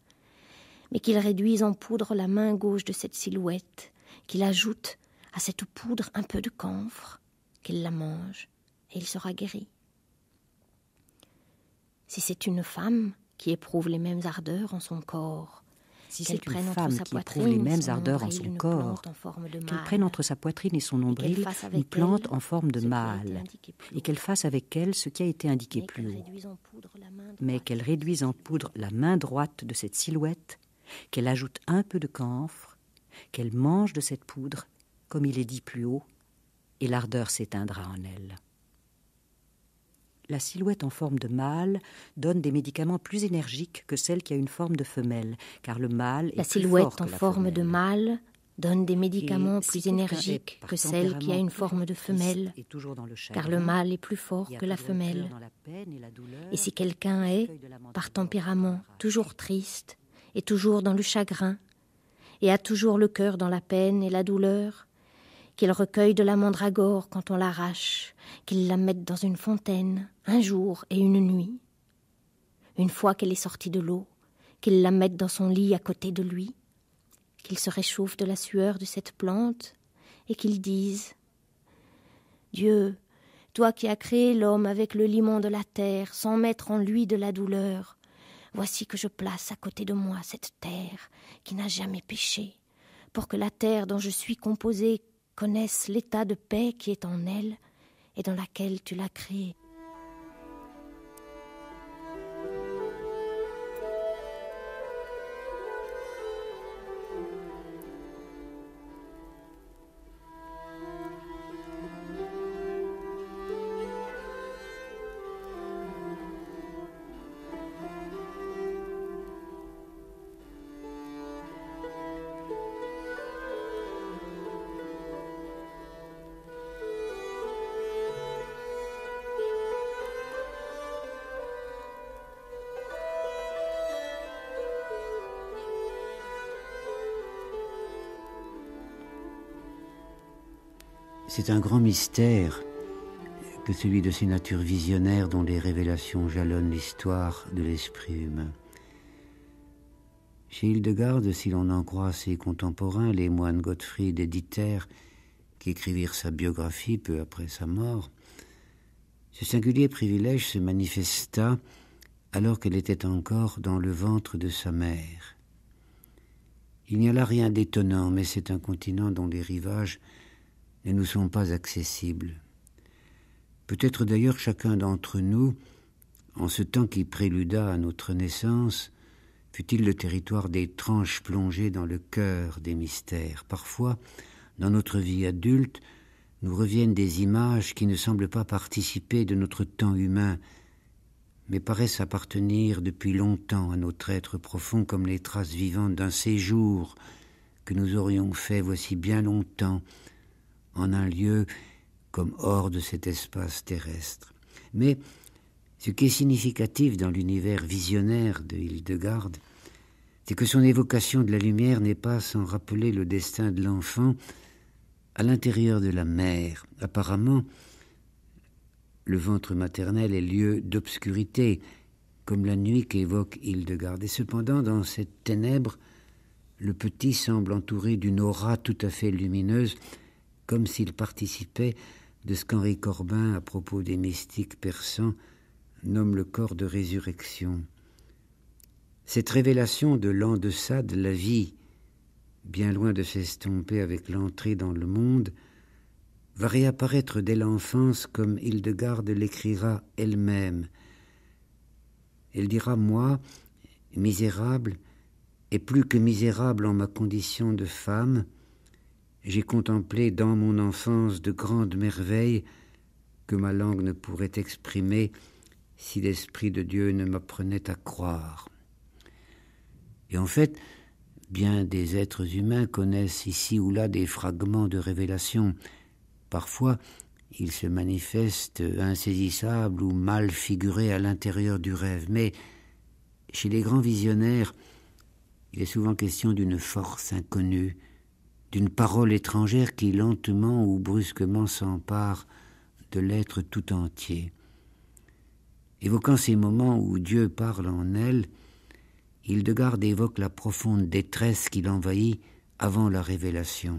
mais qu'il réduise en poudre la main gauche de cette silhouette, qu'il ajoute à cette poudre un peu de camphre, qu'il la mange, et il sera guéri. Si c'est une femme qui éprouve les mêmes ardeurs en son corps, Si qu'elle c'est une prenne entre femme sa qui éprouve poitrine les mêmes son ardeurs en nombril, son une corps, plante en forme de qu'elle mâle, prenne entre sa poitrine et son nombril une plante en forme de mâle, et qu'elle fasse avec elle ce qui a été indiqué plus haut, mais qu'elle réduise en poudre la main droite de cette silhouette, qu'elle ajoute un peu de camphre, qu'elle mange de cette poudre, comme il est dit plus haut, et l'ardeur s'éteindra en elle. La silhouette en forme de mâle donne des médicaments plus énergiques que celle qui a une forme de femelle, car le mâle est La plus silhouette fort en que la forme de femelle. mâle donne des médicaments Et si plus quelqu'un est énergiques par que celle qui a tempérament une forme de femelle, dans le car le mâle est plus fort que la femelle. la et la douleur, Et si quelqu'un est, de par tempérament, toujours triste, et toujours dans le chagrin, et a toujours le cœur dans la peine et la douleur, qu'il recueille de la mandragore quand on l'arrache, qu'il la mette dans une fontaine, un jour et une nuit. Une fois qu'elle est sortie de l'eau, qu'il la mette dans son lit à côté de lui, qu'il se réchauffe de la sueur de cette plante, et qu'il dise Dieu, toi qui as créé l'homme avec le limon de la terre, sans mettre en lui de la douleur, voici que je place à côté de moi cette terre qui n'a jamais péché, pour que la terre dont je suis composé connaisse l'état de paix qui est en elle et dans laquelle tu l'as créée. C'est un grand mystère que celui de ces natures visionnaires dont les révélations jalonnent l'histoire de l'esprit humain. Chez Hildegarde, si l'on en croit ses contemporains, les moines Gottfried et Dieter, qui écrivirent sa biographie peu après sa mort, ce singulier privilège se manifesta alors qu'elle était encore dans le ventre de sa mère. Il n'y a là rien d'étonnant, mais c'est un continent dont les rivages ne nous sont pas accessibles. Peut-être d'ailleurs chacun d'entre nous, en ce temps qui préluda à notre naissance, fut-il le territoire des tranches plongées dans le cœur des mystères. Parfois, dans notre vie adulte, nous reviennent des images qui ne semblent pas participer de notre temps humain, mais paraissent appartenir depuis longtemps à notre être profond comme les traces vivantes d'un séjour que nous aurions fait voici bien longtemps en un lieu comme hors de cet espace terrestre. Mais ce qui est significatif dans l'univers visionnaire de Hildegarde, c'est que son évocation de la lumière n'est pas sans rappeler le destin de l'enfant à l'intérieur de la mère. Apparemment, le ventre maternel est lieu d'obscurité, comme la nuit qu'évoque Hildegarde. Et cependant, dans cette ténèbre, le petit semble entouré d'une aura tout à fait lumineuse, comme s'il participait de ce qu'Henri Corbin, à propos des mystiques persans, nomme le corps de résurrection. Cette révélation de l'en de la vie, bien loin de s'estomper avec l'entrée dans le monde, va réapparaître dès l'enfance comme Hildegarde l'écrira elle-même. Elle dira Moi, misérable, et plus que misérable en ma condition de femme, j'ai contemplé dans mon enfance de grandes merveilles que ma langue ne pourrait exprimer si l'Esprit de Dieu ne m'apprenait à croire. Et en fait, bien des êtres humains connaissent ici ou là des fragments de révélation. Parfois, ils se manifestent insaisissables ou mal figurés à l'intérieur du rêve, mais chez les grands visionnaires, il est souvent question d'une force inconnue, d'une parole étrangère qui lentement ou brusquement s'empare de l'être tout entier. Évoquant ces moments où Dieu parle en elle, Hildegarde évoque la profonde détresse qui l'envahit avant la révélation.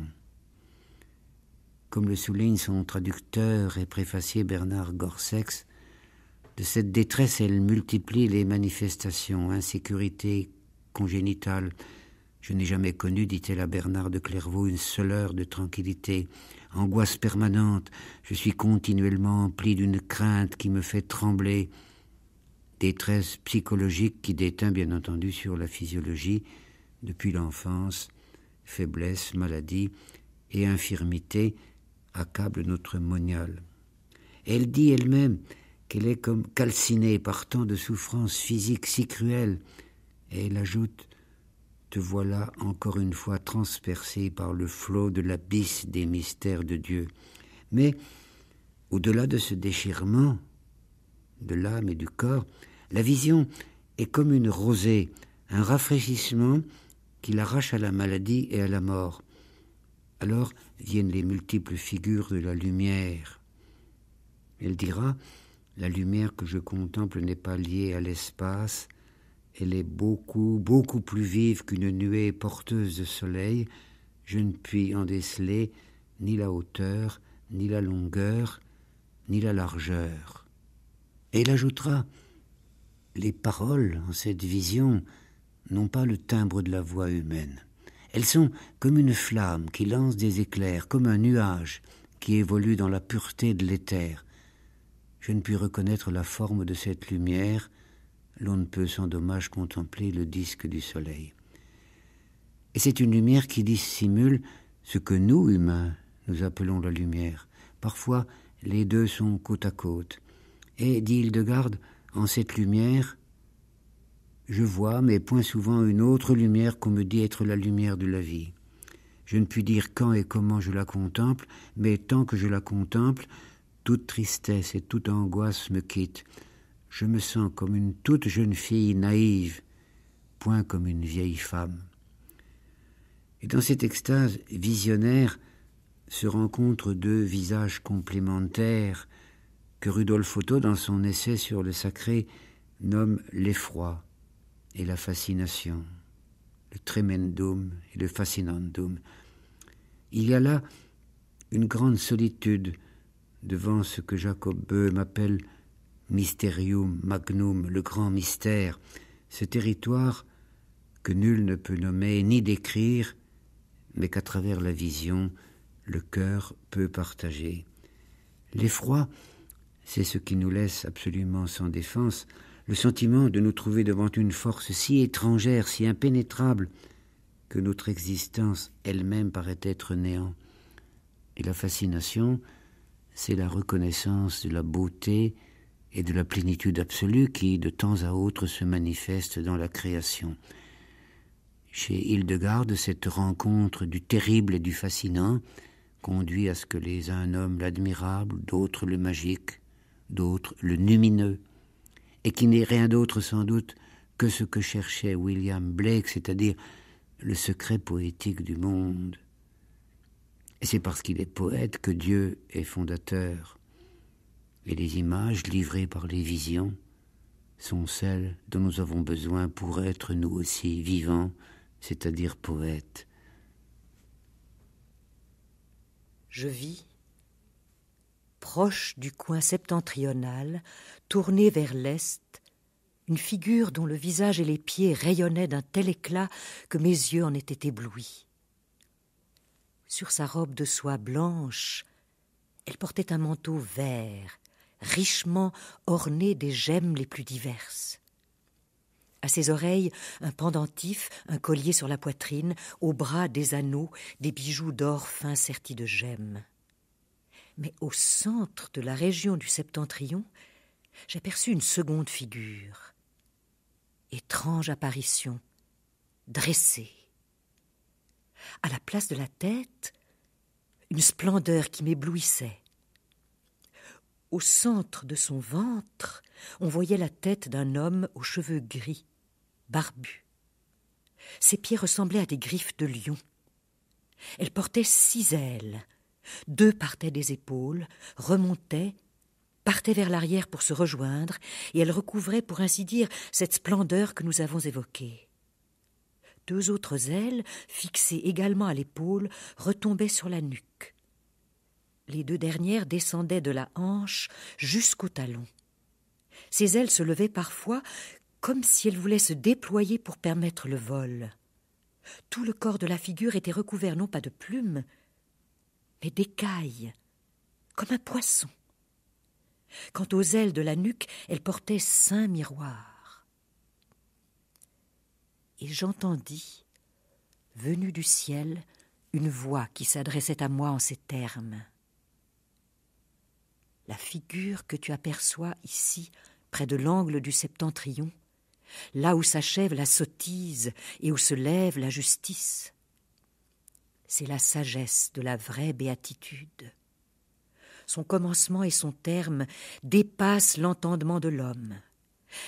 Comme le souligne son traducteur et préfacier Bernard Gorsex, de cette détresse elle multiplie les manifestations, insécurité congénitale. Je n'ai jamais connu, dit-elle à Bernard de Clairvaux, une seule heure de tranquillité, angoisse permanente, je suis continuellement empli d'une crainte qui me fait trembler, détresse psychologique qui déteint bien entendu sur la physiologie depuis l'enfance, faiblesse, maladie et infirmité accablent notre monial. Elle dit elle-même qu'elle est comme calcinée par tant de souffrances physiques si cruelles, et elle ajoute Te voilà encore une fois transpercé par le flot de l'abysse des mystères de Dieu. Mais, au-delà de ce déchirement de l'âme et du corps, la vision est comme une rosée, un rafraîchissement qui l'arrache à la maladie et à la mort. Alors viennent les multiples figures de la lumière. Elle dira La lumière que je contemple n'est pas liée à l'espace, elle est beaucoup, beaucoup plus vive qu'une nuée porteuse de soleil. Je ne puis en déceler ni la hauteur, ni la longueur, ni la largeur. Et elle ajoutera les paroles en cette vision n'ont pas le timbre de la voix humaine. Elles sont comme une flamme qui lance des éclairs, comme un nuage qui évolue dans la pureté de l'éther. Je ne puis reconnaître la forme de cette lumière, l'on ne peut sans dommage contempler le disque du soleil. Et c'est une lumière qui dissimule ce que nous, humains, nous appelons la lumière. Parfois, les deux sont côte à côte. Et, dit Hildegarde, en cette lumière, je vois, mais point souvent, une autre lumière qu'on me dit être la lumière de la vie. Je ne puis dire quand et comment je la contemple, mais tant que je la contemple, toute tristesse et toute angoisse me quittent. Je me sens comme une toute jeune fille naïve, point comme une vieille femme. Et dans cette extase visionnaire se rencontrent deux visages complémentaires que Rudolf Otto, dans son essai sur le sacré, nomme l'effroi et la fascination, le tremendum et le fascinandum. Il y a là une grande solitude devant ce que Jacob Böhm appelle mysterium magnum, le grand mystère, ce territoire que nul ne peut nommer ni décrire, mais qu'à travers la vision, le cœur peut partager. L'effroi, c'est ce qui nous laisse absolument sans défense, le sentiment de nous trouver devant une force si étrangère, si impénétrable, que notre existence elle-même paraît être néant. Et la fascination, c'est la reconnaissance de la beauté et de la plénitude absolue qui, de temps à autre, se manifeste dans la création. Chez Hildegarde, cette rencontre du terrible et du fascinant conduit à ce que les uns nomment l'admirable, d'autres le magique, d'autres le lumineux, et qui n'est rien d'autre sans doute que ce que cherchait William Blake, c'est-à-dire le secret poétique du monde. Et c'est parce qu'il est poète que Dieu est fondateur. Et les images livrées par les visions sont celles dont nous avons besoin pour être nous aussi vivants c'est-à-dire poète. Je vis, proche du coin septentrional, tourné vers l'est, une figure dont le visage et les pieds rayonnaient d'un tel éclat que mes yeux en étaient éblouis. Sur sa robe de soie blanche, elle portait un manteau vert, richement orné des gemmes les plus diverses. À ses oreilles, un pendentif, un collier sur la poitrine, aux bras des anneaux, des bijoux d'or fin sertis de gemmes. Mais au centre de la région du septentrion, j'aperçus une seconde figure. Étrange apparition, dressée. À la place de la tête, une splendeur qui m'éblouissait. Au centre de son ventre, on voyait la tête d'un homme aux cheveux gris, barbu. Ses pieds ressemblaient à des griffes de lion. Elle portait six ailes. Deux partaient des épaules, remontaient, partaient vers l'arrière pour se rejoindre, et elle recouvrait, pour ainsi dire, cette splendeur que nous avons évoquée. Deux autres ailes, fixées également à l'épaule, retombaient sur la nuque. Les deux dernières descendaient de la hanche jusqu'au talon. Ses ailes se levaient parfois comme si elles voulaient se déployer pour permettre le vol. Tout le corps de la figure était recouvert non pas de plumes, mais d'écailles, comme un poisson. Quant aux ailes de la nuque, elles portaient cinq miroirs. Et j'entendis, venue du ciel, une voix qui s'adressait à moi en ces termes. La figure que tu aperçois ici, près de l'angle du septentrion, là où s'achève la sottise et où se lève la justice, c'est la sagesse de la vraie béatitude. Son commencement et son terme dépassent l'entendement de l'homme,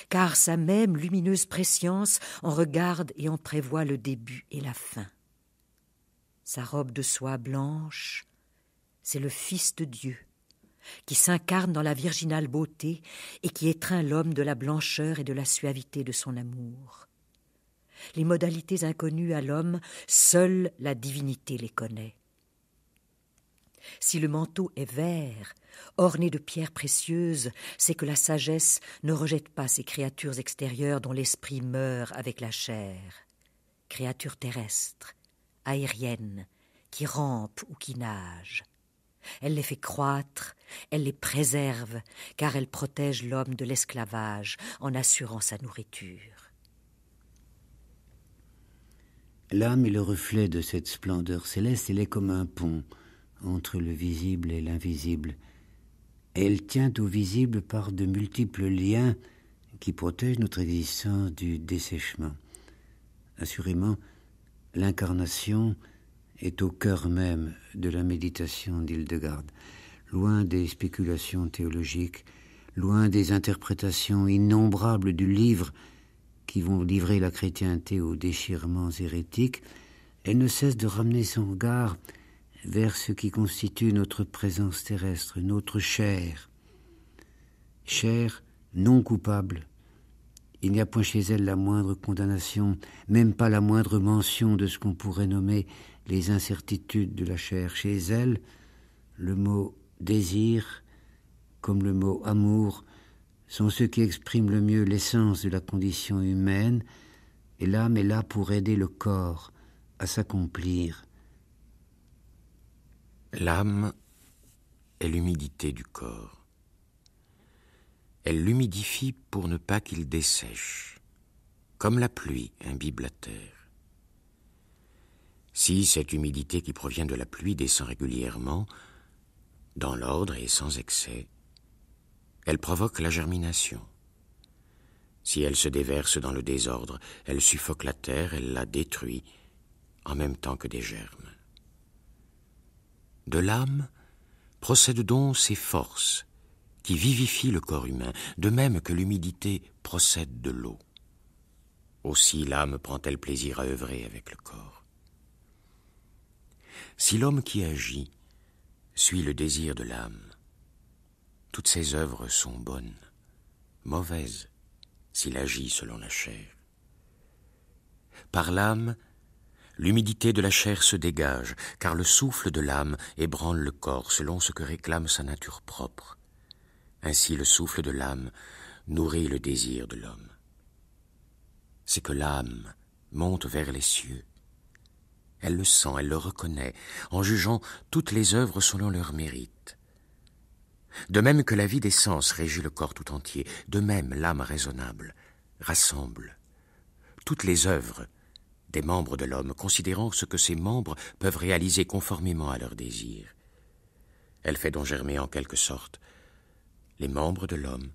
car sa même lumineuse préscience en regarde et en prévoit le début et la fin. Sa robe de soie blanche, c'est le Fils de Dieu, qui s'incarne dans la virginale beauté et qui étreint l'homme de la blancheur et de la suavité de son amour. Les modalités inconnues à l'homme, seule la divinité les connaît. Si le manteau est vert, orné de pierres précieuses, c'est que la sagesse ne rejette pas ces créatures extérieures dont l'esprit meurt avec la chair, créatures terrestres, aériennes, qui rampent ou qui nagent. Elle les fait croître, elle les préserve, car elle protège l'homme de l'esclavage en assurant sa nourriture. L'âme est le reflet de cette splendeur céleste, elle est comme un pont entre le visible et l'invisible. Elle tient au visible par de multiples liens qui protègent notre existence du dessèchement. Assurément, l'incarnation est au cœur même de la méditation d'Hildegarde, loin des spéculations théologiques, loin des interprétations innombrables du livre qui vont livrer la chrétienté aux déchirements hérétiques, elle ne cesse de ramener son regard vers ce qui constitue notre présence terrestre, notre chair. Chair non coupable. Il n'y a point chez elle la moindre condamnation, même pas la moindre mention de ce qu'on pourrait nommer les incertitudes de la chair. Chez elle, le mot désir, comme le mot amour, sont ceux qui expriment le mieux l'essence de la condition humaine, et l'âme est là pour aider le corps à s'accomplir. L'âme est l'humidité du corps. Elle l'humidifie pour ne pas qu'il dessèche, comme la pluie imbibe la terre. Si cette humidité qui provient de la pluie descend régulièrement, dans l'ordre et sans excès, elle provoque la germination. Si elle se déverse dans le désordre, elle suffoque la terre, elle la détruit, en même temps que des germes. De l'âme procèdent donc ces forces qui vivifient le corps humain, de même que l'humidité procède de l'eau. Aussi l'âme prend-elle plaisir à œuvrer avec le corps. Si l'homme qui agit suit le désir de l'âme, toutes ses œuvres sont bonnes, mauvaises s'il agit selon la chair. Par l'âme, L'humidité de la chair se dégage, car le souffle de l'âme ébranle le corps selon ce que réclame sa nature propre. Ainsi le souffle de l'âme nourrit le désir de l'homme. C'est que l'âme monte vers les cieux. Elle le sent, elle le reconnaît, en jugeant toutes les œuvres selon leur mérite. De même que la vie des sens régit le corps tout entier, de même l'âme raisonnable rassemble toutes les œuvres des membres de l'homme, considérant ce que ces membres peuvent réaliser conformément à leurs désirs. Elle fait donc germer en quelque sorte les membres de l'homme,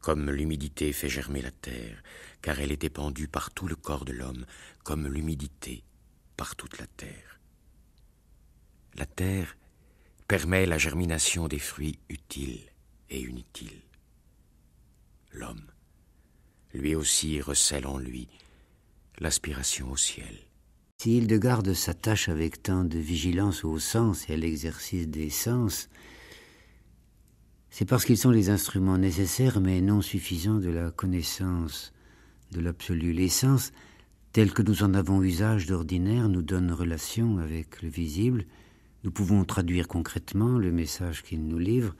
comme l'humidité fait germer la terre, car elle est épandue par tout le corps de l'homme, comme l'humidité par toute la terre. La terre permet la germination des fruits utiles et inutiles. L'homme, lui aussi, recèle en lui l'aspiration au ciel. Si Hildegarde s'attache avec tant de vigilance aux sens et à l'exercice des sens, c'est parce qu'ils sont les instruments nécessaires mais non suffisants de la connaissance de l'absolu. Les sens, tels que nous en avons usage d'ordinaire, nous donnent relation avec le visible. Nous pouvons traduire concrètement le message qu'ils nous livrent.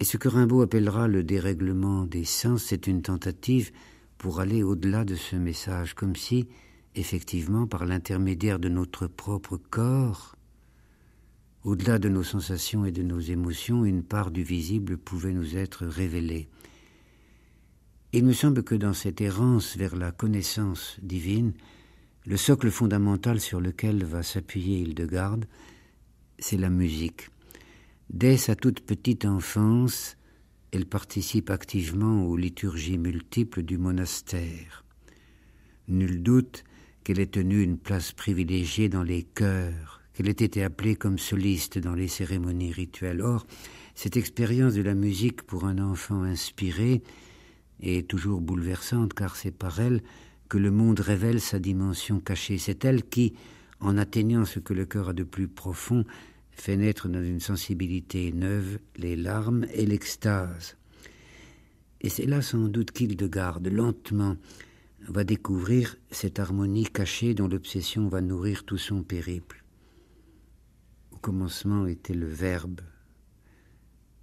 Et ce que Rimbaud appellera le dérèglement des sens, c'est une tentative pour aller au-delà de ce message, comme si, effectivement, par l'intermédiaire de notre propre corps, au-delà de nos sensations et de nos émotions, une part du visible pouvait nous être révélée. Il me semble que dans cette errance vers la connaissance divine, le socle fondamental sur lequel va s'appuyer Hildegarde, c'est la musique. Dès sa toute petite enfance, elle participe activement aux liturgies multiples du monastère. Nul doute qu'elle ait tenu une place privilégiée dans les chœurs, qu'elle ait été appelée comme soliste dans les cérémonies rituelles. Or, cette expérience de la musique pour un enfant inspiré est toujours bouleversante car c'est par elle que le monde révèle sa dimension cachée. C'est elle qui, en atteignant ce que le cœur a de plus profond, fait naître dans une sensibilité neuve les larmes et l'extase. Et c'est là sans doute qu'Hildegarde, lentement, va découvrir cette harmonie cachée dont l'obsession va nourrir tout son périple. Au commencement était le Verbe,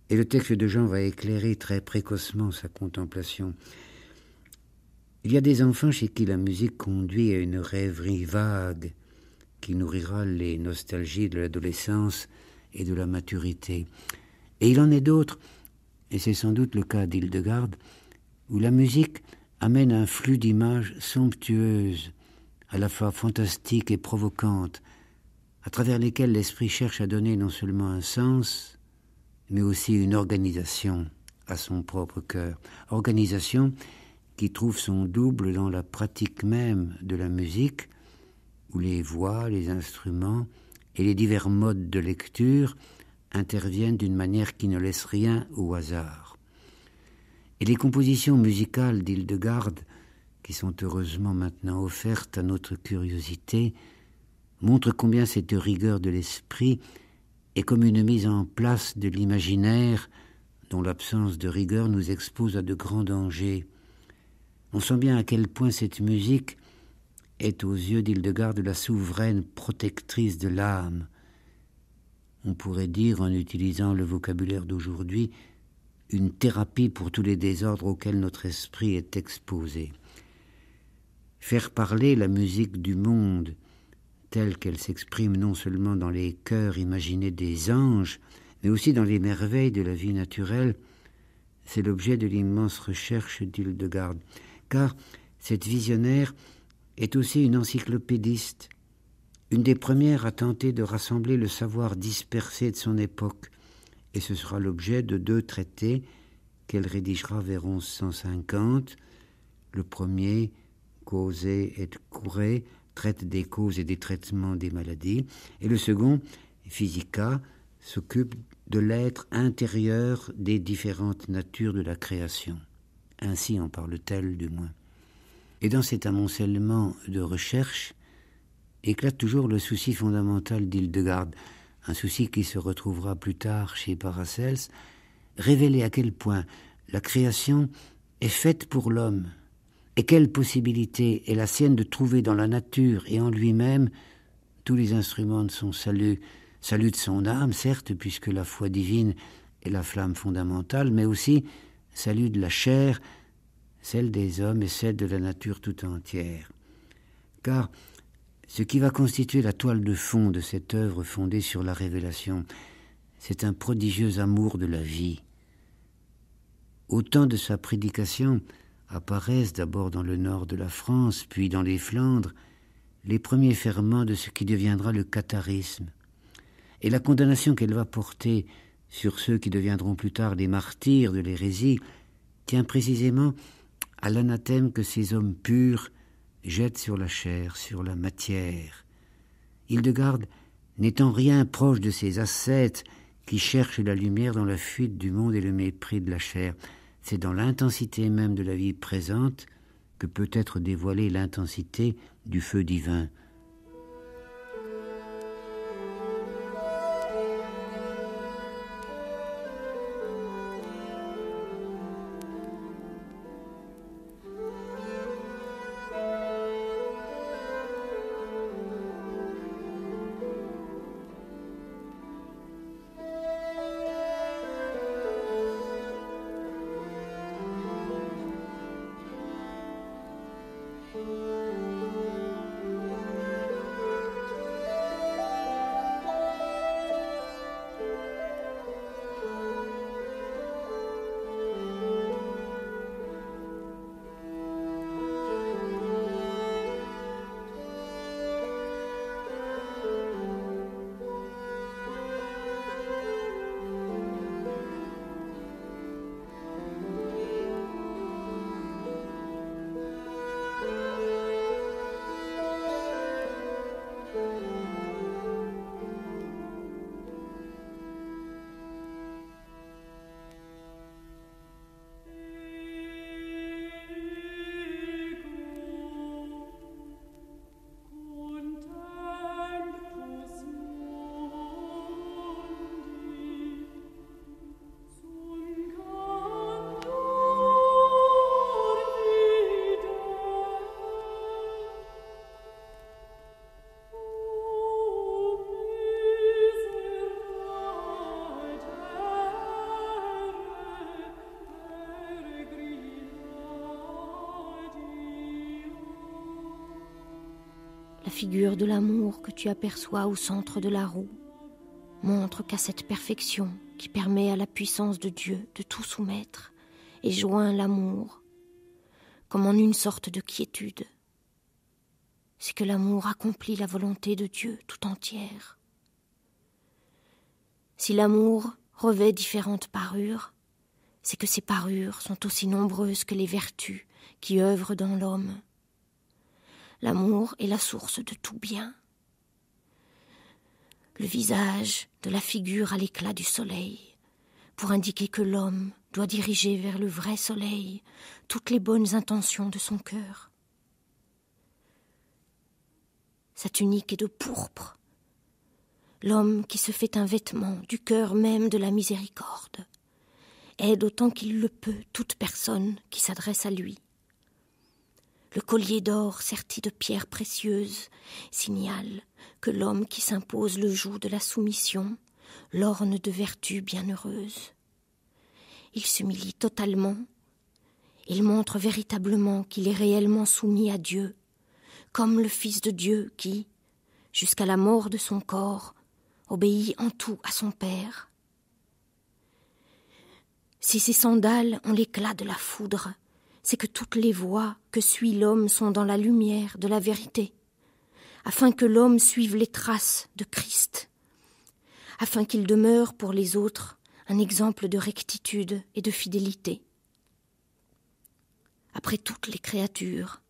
et le texte de Jean va éclairer très précocement sa contemplation. Il y a des enfants chez qui la musique conduit à une rêverie vague, qui nourrira les nostalgies de l'adolescence et de la maturité. Et il en est d'autres, et c'est sans doute le cas d'Hildegarde, où la musique amène un flux d'images somptueuses, à la fois fantastiques et provocantes, à travers lesquelles l'esprit cherche à donner non seulement un sens, mais aussi une organisation à son propre cœur. Organisation qui trouve son double dans la pratique même de la musique, où les voix, les instruments et les divers modes de lecture interviennent d'une manière qui ne laisse rien au hasard. Et les compositions musicales d'Hildegarde, qui sont heureusement maintenant offertes à notre curiosité, montrent combien cette rigueur de l'esprit comme une mise en place de l'imaginaire dont l'absence de rigueur nous expose à de grands dangers. On sent bien à quel point cette musique est aux yeux d'Hildegarde la souveraine protectrice de l'âme. On pourrait dire, en utilisant le vocabulaire d'aujourd'hui, une thérapie pour tous les désordres auxquels notre esprit est exposé. Faire parler la musique du monde, telle qu'elle s'exprime non seulement dans les cœurs imaginés des anges, mais aussi dans les merveilles de la vie naturelle, c'est l'objet de l'immense recherche d'Hildegarde, car cette visionnaire est aussi une encyclopédiste, une des premières à tenter de rassembler le savoir dispersé de son époque, et ce sera l'objet de deux traités qu'elle rédigera vers 1150. Le premier, Causer et Courer, traite des causes et des traitements des maladies, et le second, Physica, s'occupe de l'être intérieur des différentes natures de la création. Ainsi en parle-t-elle du moins. Et dans cet amoncellement de recherche éclate toujours le souci fondamental d'Hildegarde, un souci qui se retrouvera plus tard chez Paracels, révéler à quel point la création est faite pour l'homme, Et quelle possibilité est la sienne de trouver dans la nature et en lui-même tous les instruments de son salut, salut de son âme, certes, puisque la foi divine est la flamme fondamentale, mais aussi salut de la chair, celle des hommes et celle de la nature tout entière. Car ce qui va constituer la toile de fond de cette œuvre fondée sur la révélation, c'est un prodigieux amour de la vie. Au temps de sa prédication apparaissent d'abord dans le nord de la France, puis dans les Flandres, les premiers ferments de ce qui deviendra le catharisme. Et la condamnation qu'elle va porter sur ceux qui deviendront plus tard les martyrs de l'hérésie tient précisément à l'anathème que ces hommes purs jettent sur la chair, sur la matière. Hildegarde n'étant rien proche de ces ascètes qui cherchent la lumière dans la fuite du monde et le mépris de la chair. C'est dans l'intensité même de la vie présente que peut être dévoilée l'intensité du feu divin. Figure de l'amour que tu aperçois au centre de la roue montre qu'à cette perfection qui permet à la puissance de Dieu de tout soumettre et joint l'amour comme en une sorte de quiétude. C'est que l'amour accomplit la volonté de Dieu tout entière. Si l'amour revêt différentes parures, c'est que ces parures sont aussi nombreuses que les vertus qui œuvrent dans l'homme. L'amour est la source de tout bien. Le visage de la figure à l'éclat du soleil, pour indiquer que l'homme doit diriger vers le vrai soleil toutes les bonnes intentions de son cœur. Sa tunique est de pourpre, l'homme qui se fait un vêtement du cœur même de la miséricorde aide autant qu'il le peut toute personne qui s'adresse à lui. Le collier d'or serti de pierres précieuses signale que l'homme qui s'impose le joug de la soumission l'orne de vertus bienheureuses. Il s'humilie totalement, il montre véritablement qu'il est réellement soumis à Dieu, comme le Fils de Dieu qui, jusqu'à la mort de son corps, obéit en tout à son Père. Si ses sandales ont l'éclat de la foudre, c'est que toutes les voies que suit l'homme sont dans la lumière de la vérité, afin que l'homme suive les traces de Christ, afin qu'il demeure pour les autres un exemple de rectitude et de fidélité. Après toutes les créatures,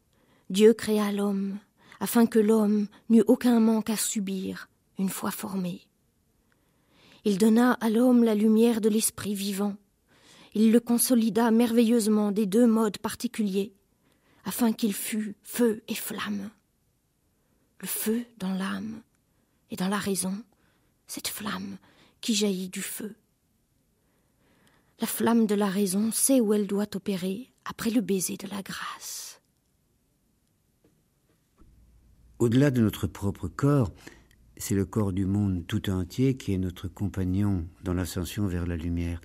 Dieu créa l'homme, afin que l'homme n'eût aucun manque à subir une fois formé. Il donna à l'homme la lumière de l'esprit vivant, il le consolida merveilleusement des deux modes particuliers, afin qu'il fût feu et flamme. Le feu dans l'âme et dans la raison, cette flamme qui jaillit du feu. La flamme de la raison sait où elle doit opérer après le baiser de la grâce. Au-delà de notre propre corps, c'est le corps du monde tout entier qui est notre compagnon dans l'ascension vers la lumière.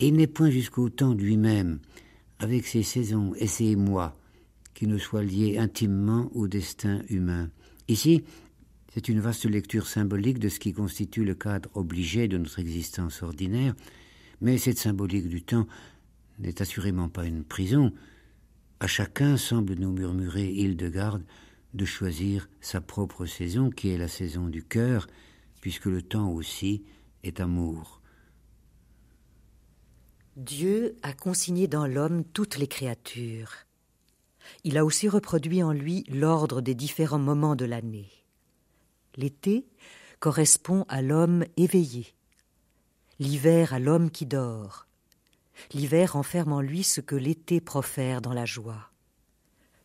Et il n'est point jusqu'au temps lui-même, avec ses saisons et ses mois, qui ne soient liés intimement au destin humain. Ici, c'est une vaste lecture symbolique de ce qui constitue le cadre obligé de notre existence ordinaire, mais cette symbolique du temps n'est assurément pas une prison. À chacun semble nous murmurer Hildegarde de choisir sa propre saison, qui est la saison du cœur, puisque le temps aussi est amour. Dieu a consigné dans l'homme toutes les créatures. Il a aussi reproduit en lui l'ordre des différents moments de l'année. L'été correspond à l'homme éveillé, l'hiver à l'homme qui dort. L'hiver enferme en lui ce que l'été profère dans la joie.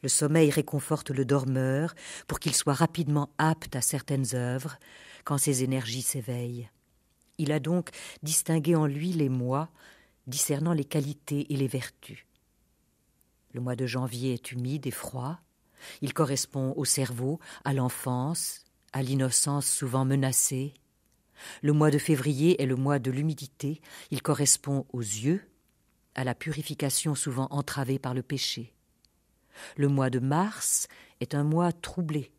Le sommeil réconforte le dormeur pour qu'il soit rapidement apte à certaines œuvres quand ses énergies s'éveillent. Il a donc distingué en lui les mois, discernant les qualités et les vertus. Le mois de janvier est humide et froid. Il correspond au cerveau, à l'enfance, à l'innocence souvent menacée. Le mois de février est le mois de l'humidité. Il correspond aux yeux, à la purification souvent entravée par le péché. Le mois de mars est un mois troublé.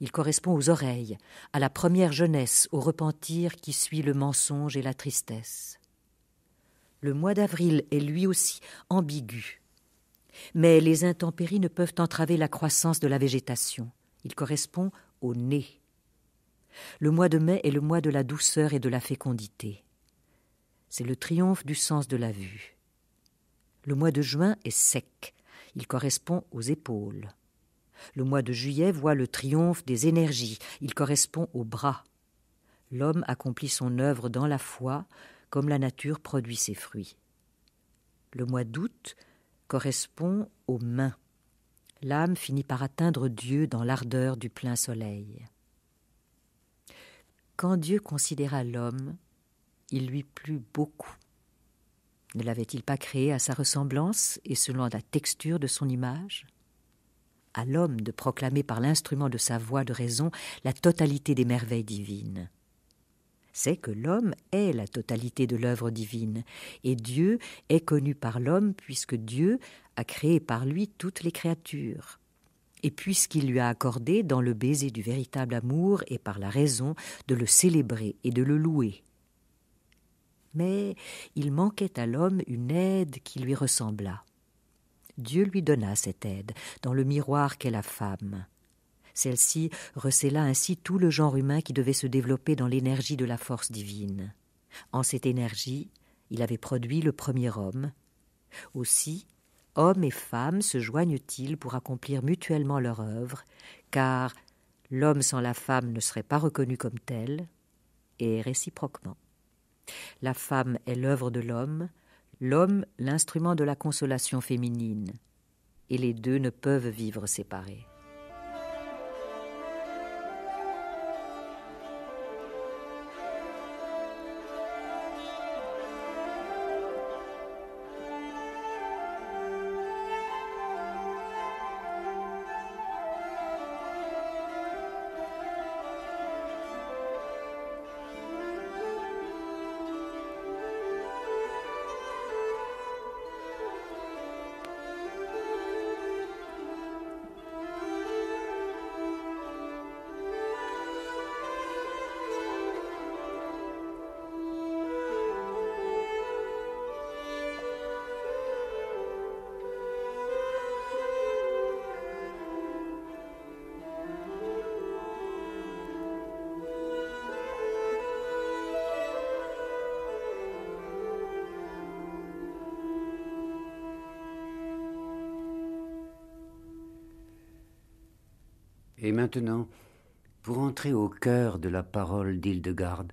Il correspond aux oreilles, à la première jeunesse, au repentir qui suit le mensonge et la tristesse. Le mois d'avril est lui aussi ambigu. Mais les intempéries ne peuvent entraver la croissance de la végétation. Il correspond au nez. Le mois de mai est le mois de la douceur et de la fécondité. C'est le triomphe du sens de la vue. Le mois de juin est sec. Il correspond aux épaules. Le mois de juillet voit le triomphe des énergies. Il correspond aux bras. L'homme accomplit son œuvre dans la foi, comme la nature produit ses fruits. Le mois d'août correspond aux mains. L'âme finit par atteindre Dieu dans l'ardeur du plein soleil. Quand Dieu considéra l'homme, il lui plut beaucoup. Ne l'avait-il pas créé à sa ressemblance et selon la texture de son image? À l'homme de proclamer par l'instrument de sa voix de raison la totalité des merveilles divines c'est que l'homme est la totalité de l'œuvre divine, et Dieu est connu par l'homme puisque Dieu a créé par lui toutes les créatures, et puisqu'il lui a accordé dans le baiser du véritable amour et par la raison de le célébrer et de le louer. Mais il manquait à l'homme une aide qui lui ressemblât. Dieu lui donna cette aide dans le miroir qu'est la femme. Celle-ci recéla ainsi tout le genre humain qui devait se développer dans l'énergie de la force divine. En cette énergie, il avait produit le premier homme. Aussi, hommes et femmes se joignent-ils pour accomplir mutuellement leur œuvre, car l'homme sans la femme ne serait pas reconnu comme tel, et réciproquement. La femme est l'œuvre de l'homme, l'homme l'instrument de la consolation féminine, et les deux ne peuvent vivre séparés. Maintenant, pour entrer au cœur de la parole d'Hildegarde,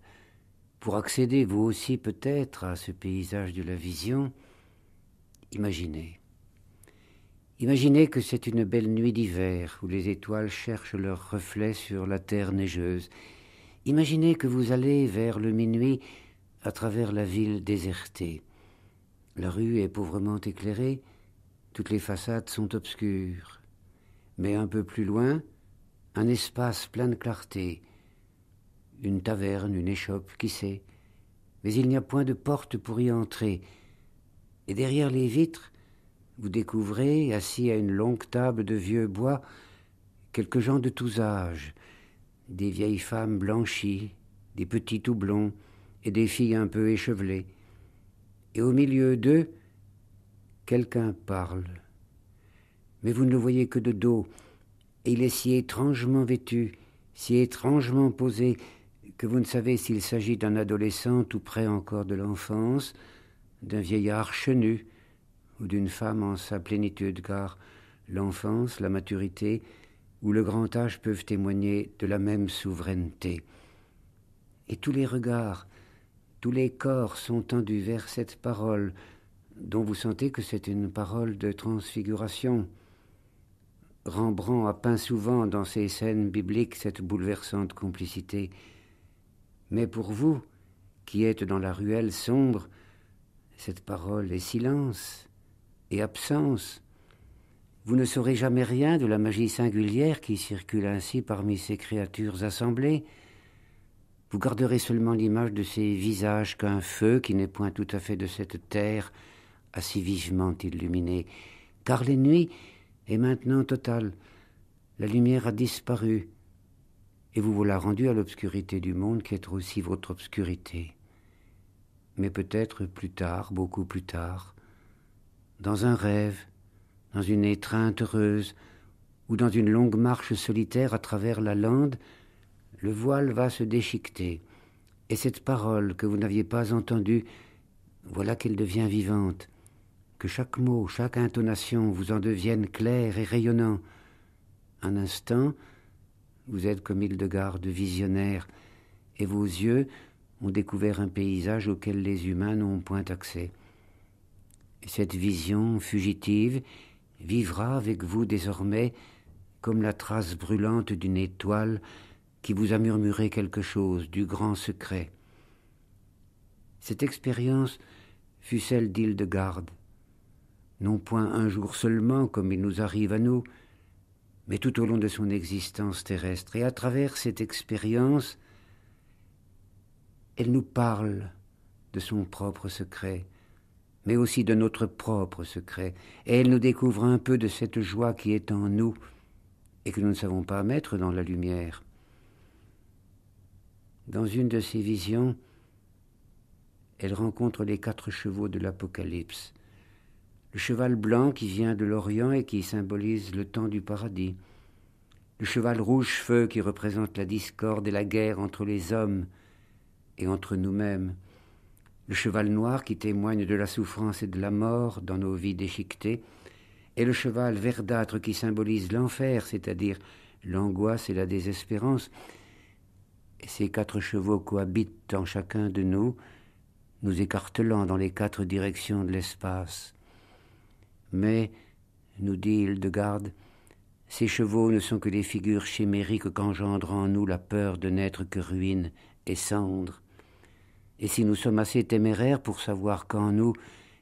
pour accéder vous aussi peut-être à ce paysage de la vision, imaginez. Imaginez que c'est une belle nuit d'hiver où les étoiles cherchent leurs reflets sur la terre neigeuse. Imaginez que vous allez vers le minuit à travers la ville désertée. La rue est pauvrement éclairée, toutes les façades sont obscures. Mais un peu plus loin, un espace plein de clarté, une taverne, une échoppe, qui sait, mais il n'y a point de porte pour y entrer, et derrière les vitres, vous découvrez, assis à une longue table de vieux bois, quelques gens de tous âges, des vieilles femmes blanchies, des petits tout blonds, et des filles un peu échevelées. Et au milieu d'eux, quelqu'un parle. Mais vous ne le voyez que de dos, il est si étrangement vêtu, si étrangement posé, que vous ne savez s'il s'agit d'un adolescent tout près encore de l'enfance, d'un vieillard chenu, ou d'une femme en sa plénitude, car l'enfance, la maturité ou le grand âge peuvent témoigner de la même souveraineté. Et tous les regards, tous les corps sont tendus vers cette parole, dont vous sentez que c'est une parole de transfiguration. Rembrandt a peint souvent dans ses scènes bibliques cette bouleversante complicité. Mais pour vous, qui êtes dans la ruelle sombre, cette parole est silence et absence. Vous ne saurez jamais rien de la magie singulière qui circule ainsi parmi ces créatures assemblées. Vous garderez seulement l'image de ces visages qu'un feu, qui n'est point tout à fait de cette terre, a si vivement illuminé. Car la nuit est maintenant totale. La lumière a disparu, et vous voilà rendu à l'obscurité du monde qui est aussi votre obscurité. Mais peut-être plus tard, beaucoup plus tard, dans un rêve, dans une étreinte heureuse, ou dans une longue marche solitaire à travers la lande, le voile va se déchiqueter, et cette parole que vous n'aviez pas entendue, voilà qu'elle devient vivante, que chaque mot, chaque intonation vous en devienne clair et rayonnant. Un instant, vous êtes comme Hildegarde visionnaire, et vos yeux ont découvert un paysage auquel les humains n'ont point accès. Et cette vision fugitive vivra avec vous désormais comme la trace brûlante d'une étoile qui vous a murmuré quelque chose du grand secret. Cette expérience fut celle d'Hildegarde, non point un jour seulement comme il nous arrive à nous, mais tout au long de son existence terrestre. Et à travers cette expérience, elle nous parle de son propre secret, mais aussi de notre propre secret, et elle nous découvre un peu de cette joie qui est en nous et que nous ne savons pas mettre dans la lumière. Dans une de ses visions, elle rencontre les quatre chevaux de l'Apocalypse. Le cheval blanc qui vient de l'Orient et qui symbolise le temps du paradis. Le cheval rouge feu qui représente la discorde et la guerre entre les hommes et entre nous-mêmes. Le cheval noir qui témoigne de la souffrance et de la mort dans nos vies déchiquetées. Et le cheval verdâtre qui symbolise l'enfer, c'est-à-dire l'angoisse et la désespérance, et ces quatre chevaux cohabitent en chacun de nous, nous écartelant dans les quatre directions de l'espace. Mais, nous dit Hildegarde, ces chevaux ne sont que des figures chimériques qu'engendre en nous la peur de n'être que ruine et cendre. Et si nous sommes assez téméraires pour savoir qu'en nous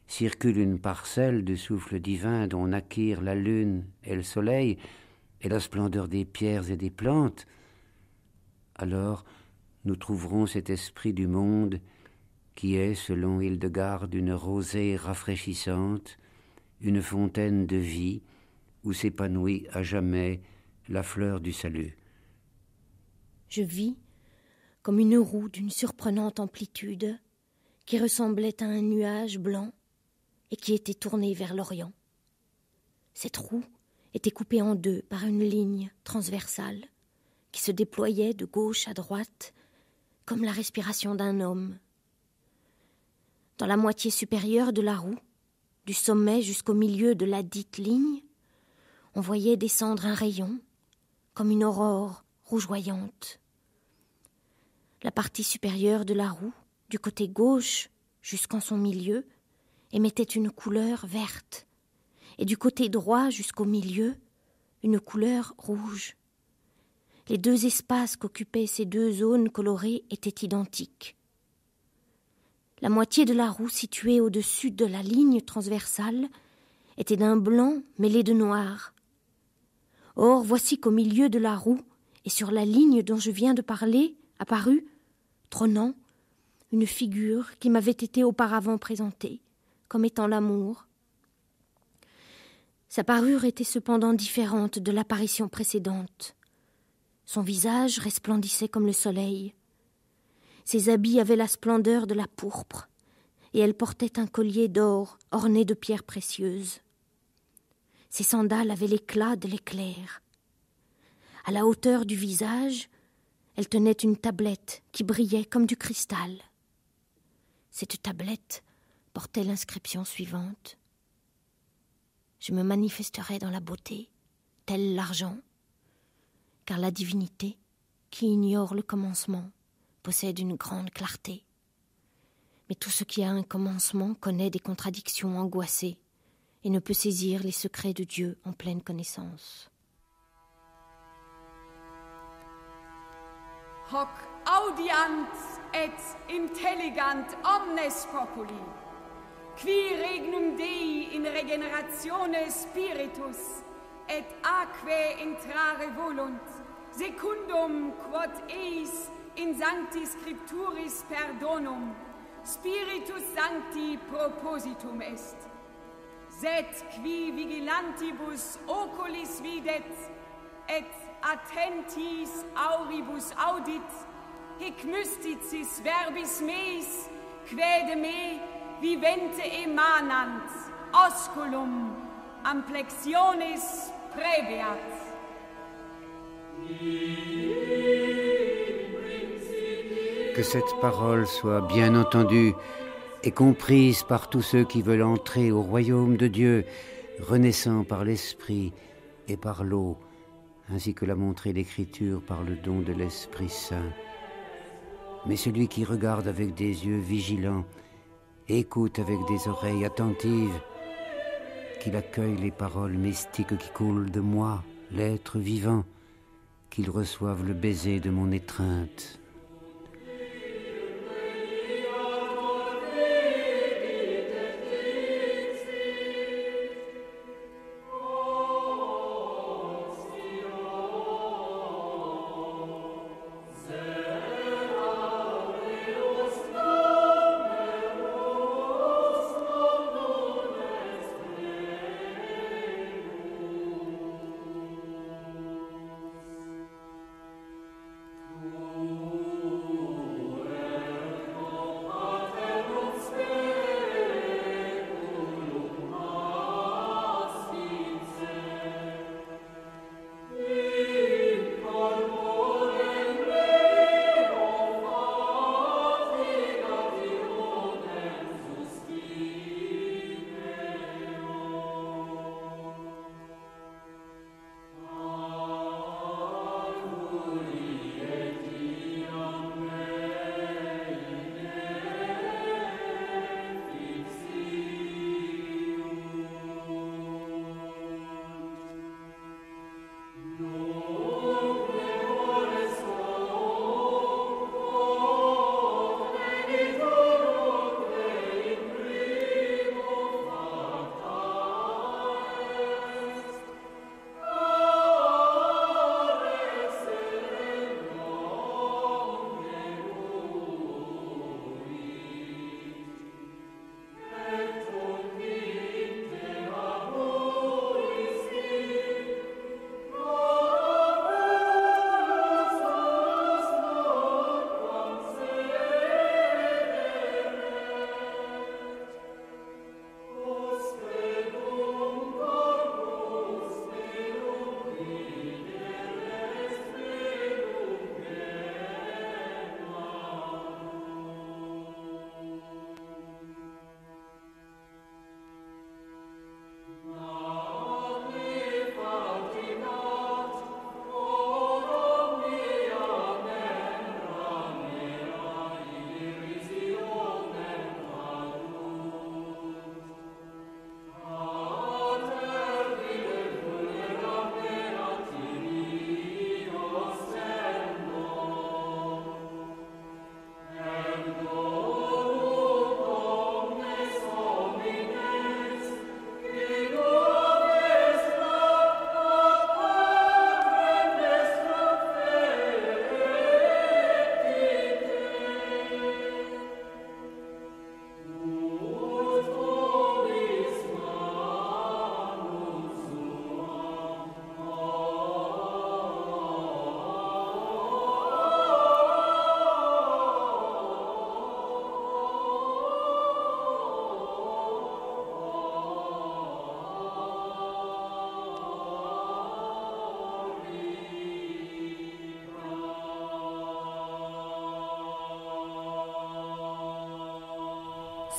circule une parcelle de souffle divin dont naquirent la lune et le soleil, et la splendeur des pierres et des plantes, alors nous trouverons cet esprit du monde qui est, selon Hildegarde, une rosée rafraîchissante, une fontaine de vie où s'épanouit à jamais la fleur du salut. Je vis comme une roue d'une surprenante amplitude qui ressemblait à un nuage blanc et qui était tournée vers l'Orient. Cette roue était coupée en deux par une ligne transversale qui se déployait de gauche à droite comme la respiration d'un homme. Dans la moitié supérieure de la roue, du sommet jusqu'au milieu de la dite ligne, on voyait descendre un rayon, comme une aurore rougeoyante. La partie supérieure de la roue, du côté gauche jusqu'en son milieu, émettait une couleur verte, et du côté droit jusqu'au milieu, une couleur rouge. Les deux espaces qu'occupaient ces deux zones colorées étaient identiques. La moitié de la roue située au-dessus de la ligne transversale était d'un blanc mêlé de noir. Or, voici qu'au milieu de la roue et sur la ligne dont je viens de parler apparut, trônant, une figure qui m'avait été auparavant présentée comme étant l'amour. Sa parure était cependant différente de l'apparition précédente. Son visage resplendissait comme le soleil. Ses habits avaient la splendeur de la pourpre, et elle portait un collier d'or orné de pierres précieuses. Ses sandales avaient l'éclat de l'éclair. À la hauteur du visage, elle tenait une tablette qui brillait comme du cristal. Cette tablette portait l'inscription suivante Je me manifesterai dans la beauté, tel l'argent, car la divinité, qui ignore le commencement, possède une grande clarté. Mais tout ce qui a un commencement connaît des contradictions angoissées et ne peut saisir les secrets de Dieu en pleine connaissance. Hoc audiant et intelligant omnes populi, qui regnum Dei in regeneratione spiritus et aquae intrare volunt, secundum quod eis in sancti scripturis perdonum spiritus sancti propositum est sed qui vigilantibus oculis videt et attentis auribus audit hic mysticis verbis meis quede me vivente emanant osculum amplexionis previat. Que cette parole soit bien entendue et comprise par tous ceux qui veulent entrer au royaume de Dieu, renaissant par l'Esprit et par l'eau, ainsi que l'a montré l'Écriture par le don de l'Esprit Saint. Mais celui qui regarde avec des yeux vigilants, écoute avec des oreilles attentives, qu'il accueille les paroles mystiques qui coulent de moi, l'être vivant, qu'il reçoive le baiser de mon étreinte.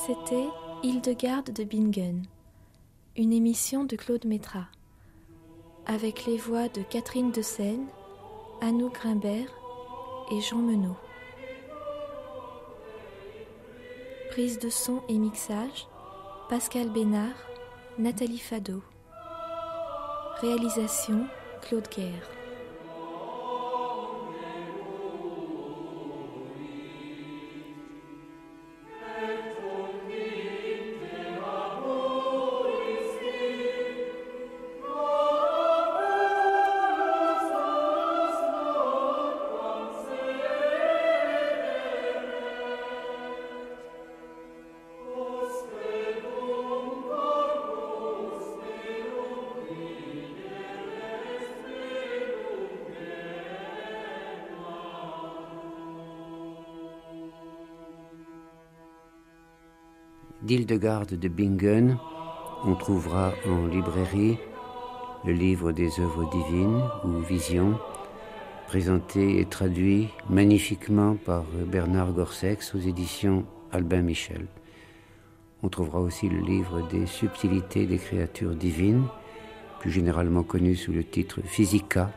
C'était Hildegarde de Bingen, une émission de Claude Métra, avec les voix de Catherine de Seine, Anou Grimbert et Jean Menot. Prise de son et mixage, Pascal Bénard, Nathalie Fado. Réalisation, Claude Guerre. d'Hildegarde de Bingen, on trouvera en librairie le livre des œuvres divines ou visions, présenté et traduit magnifiquement par Bernard Gorsex aux éditions Albin Michel. On trouvera aussi le livre des subtilités des créatures divines, plus généralement connu sous le titre Physica,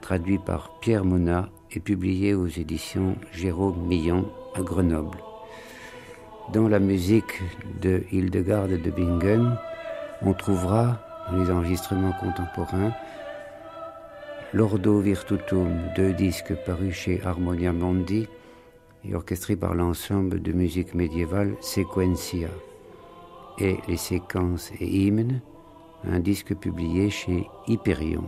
traduit par Pierre Monat et publié aux éditions Jérôme Millon à Grenoble. Dans la musique de Hildegarde de Bingen, on trouvera, dans les enregistrements contemporains, L'Ordo Virtutum, deux disques parus chez Harmonia Mondi et orchestrés par l'ensemble de musique médiévale Sequencia, et les séquences et hymnes, un disque publié chez Hyperion.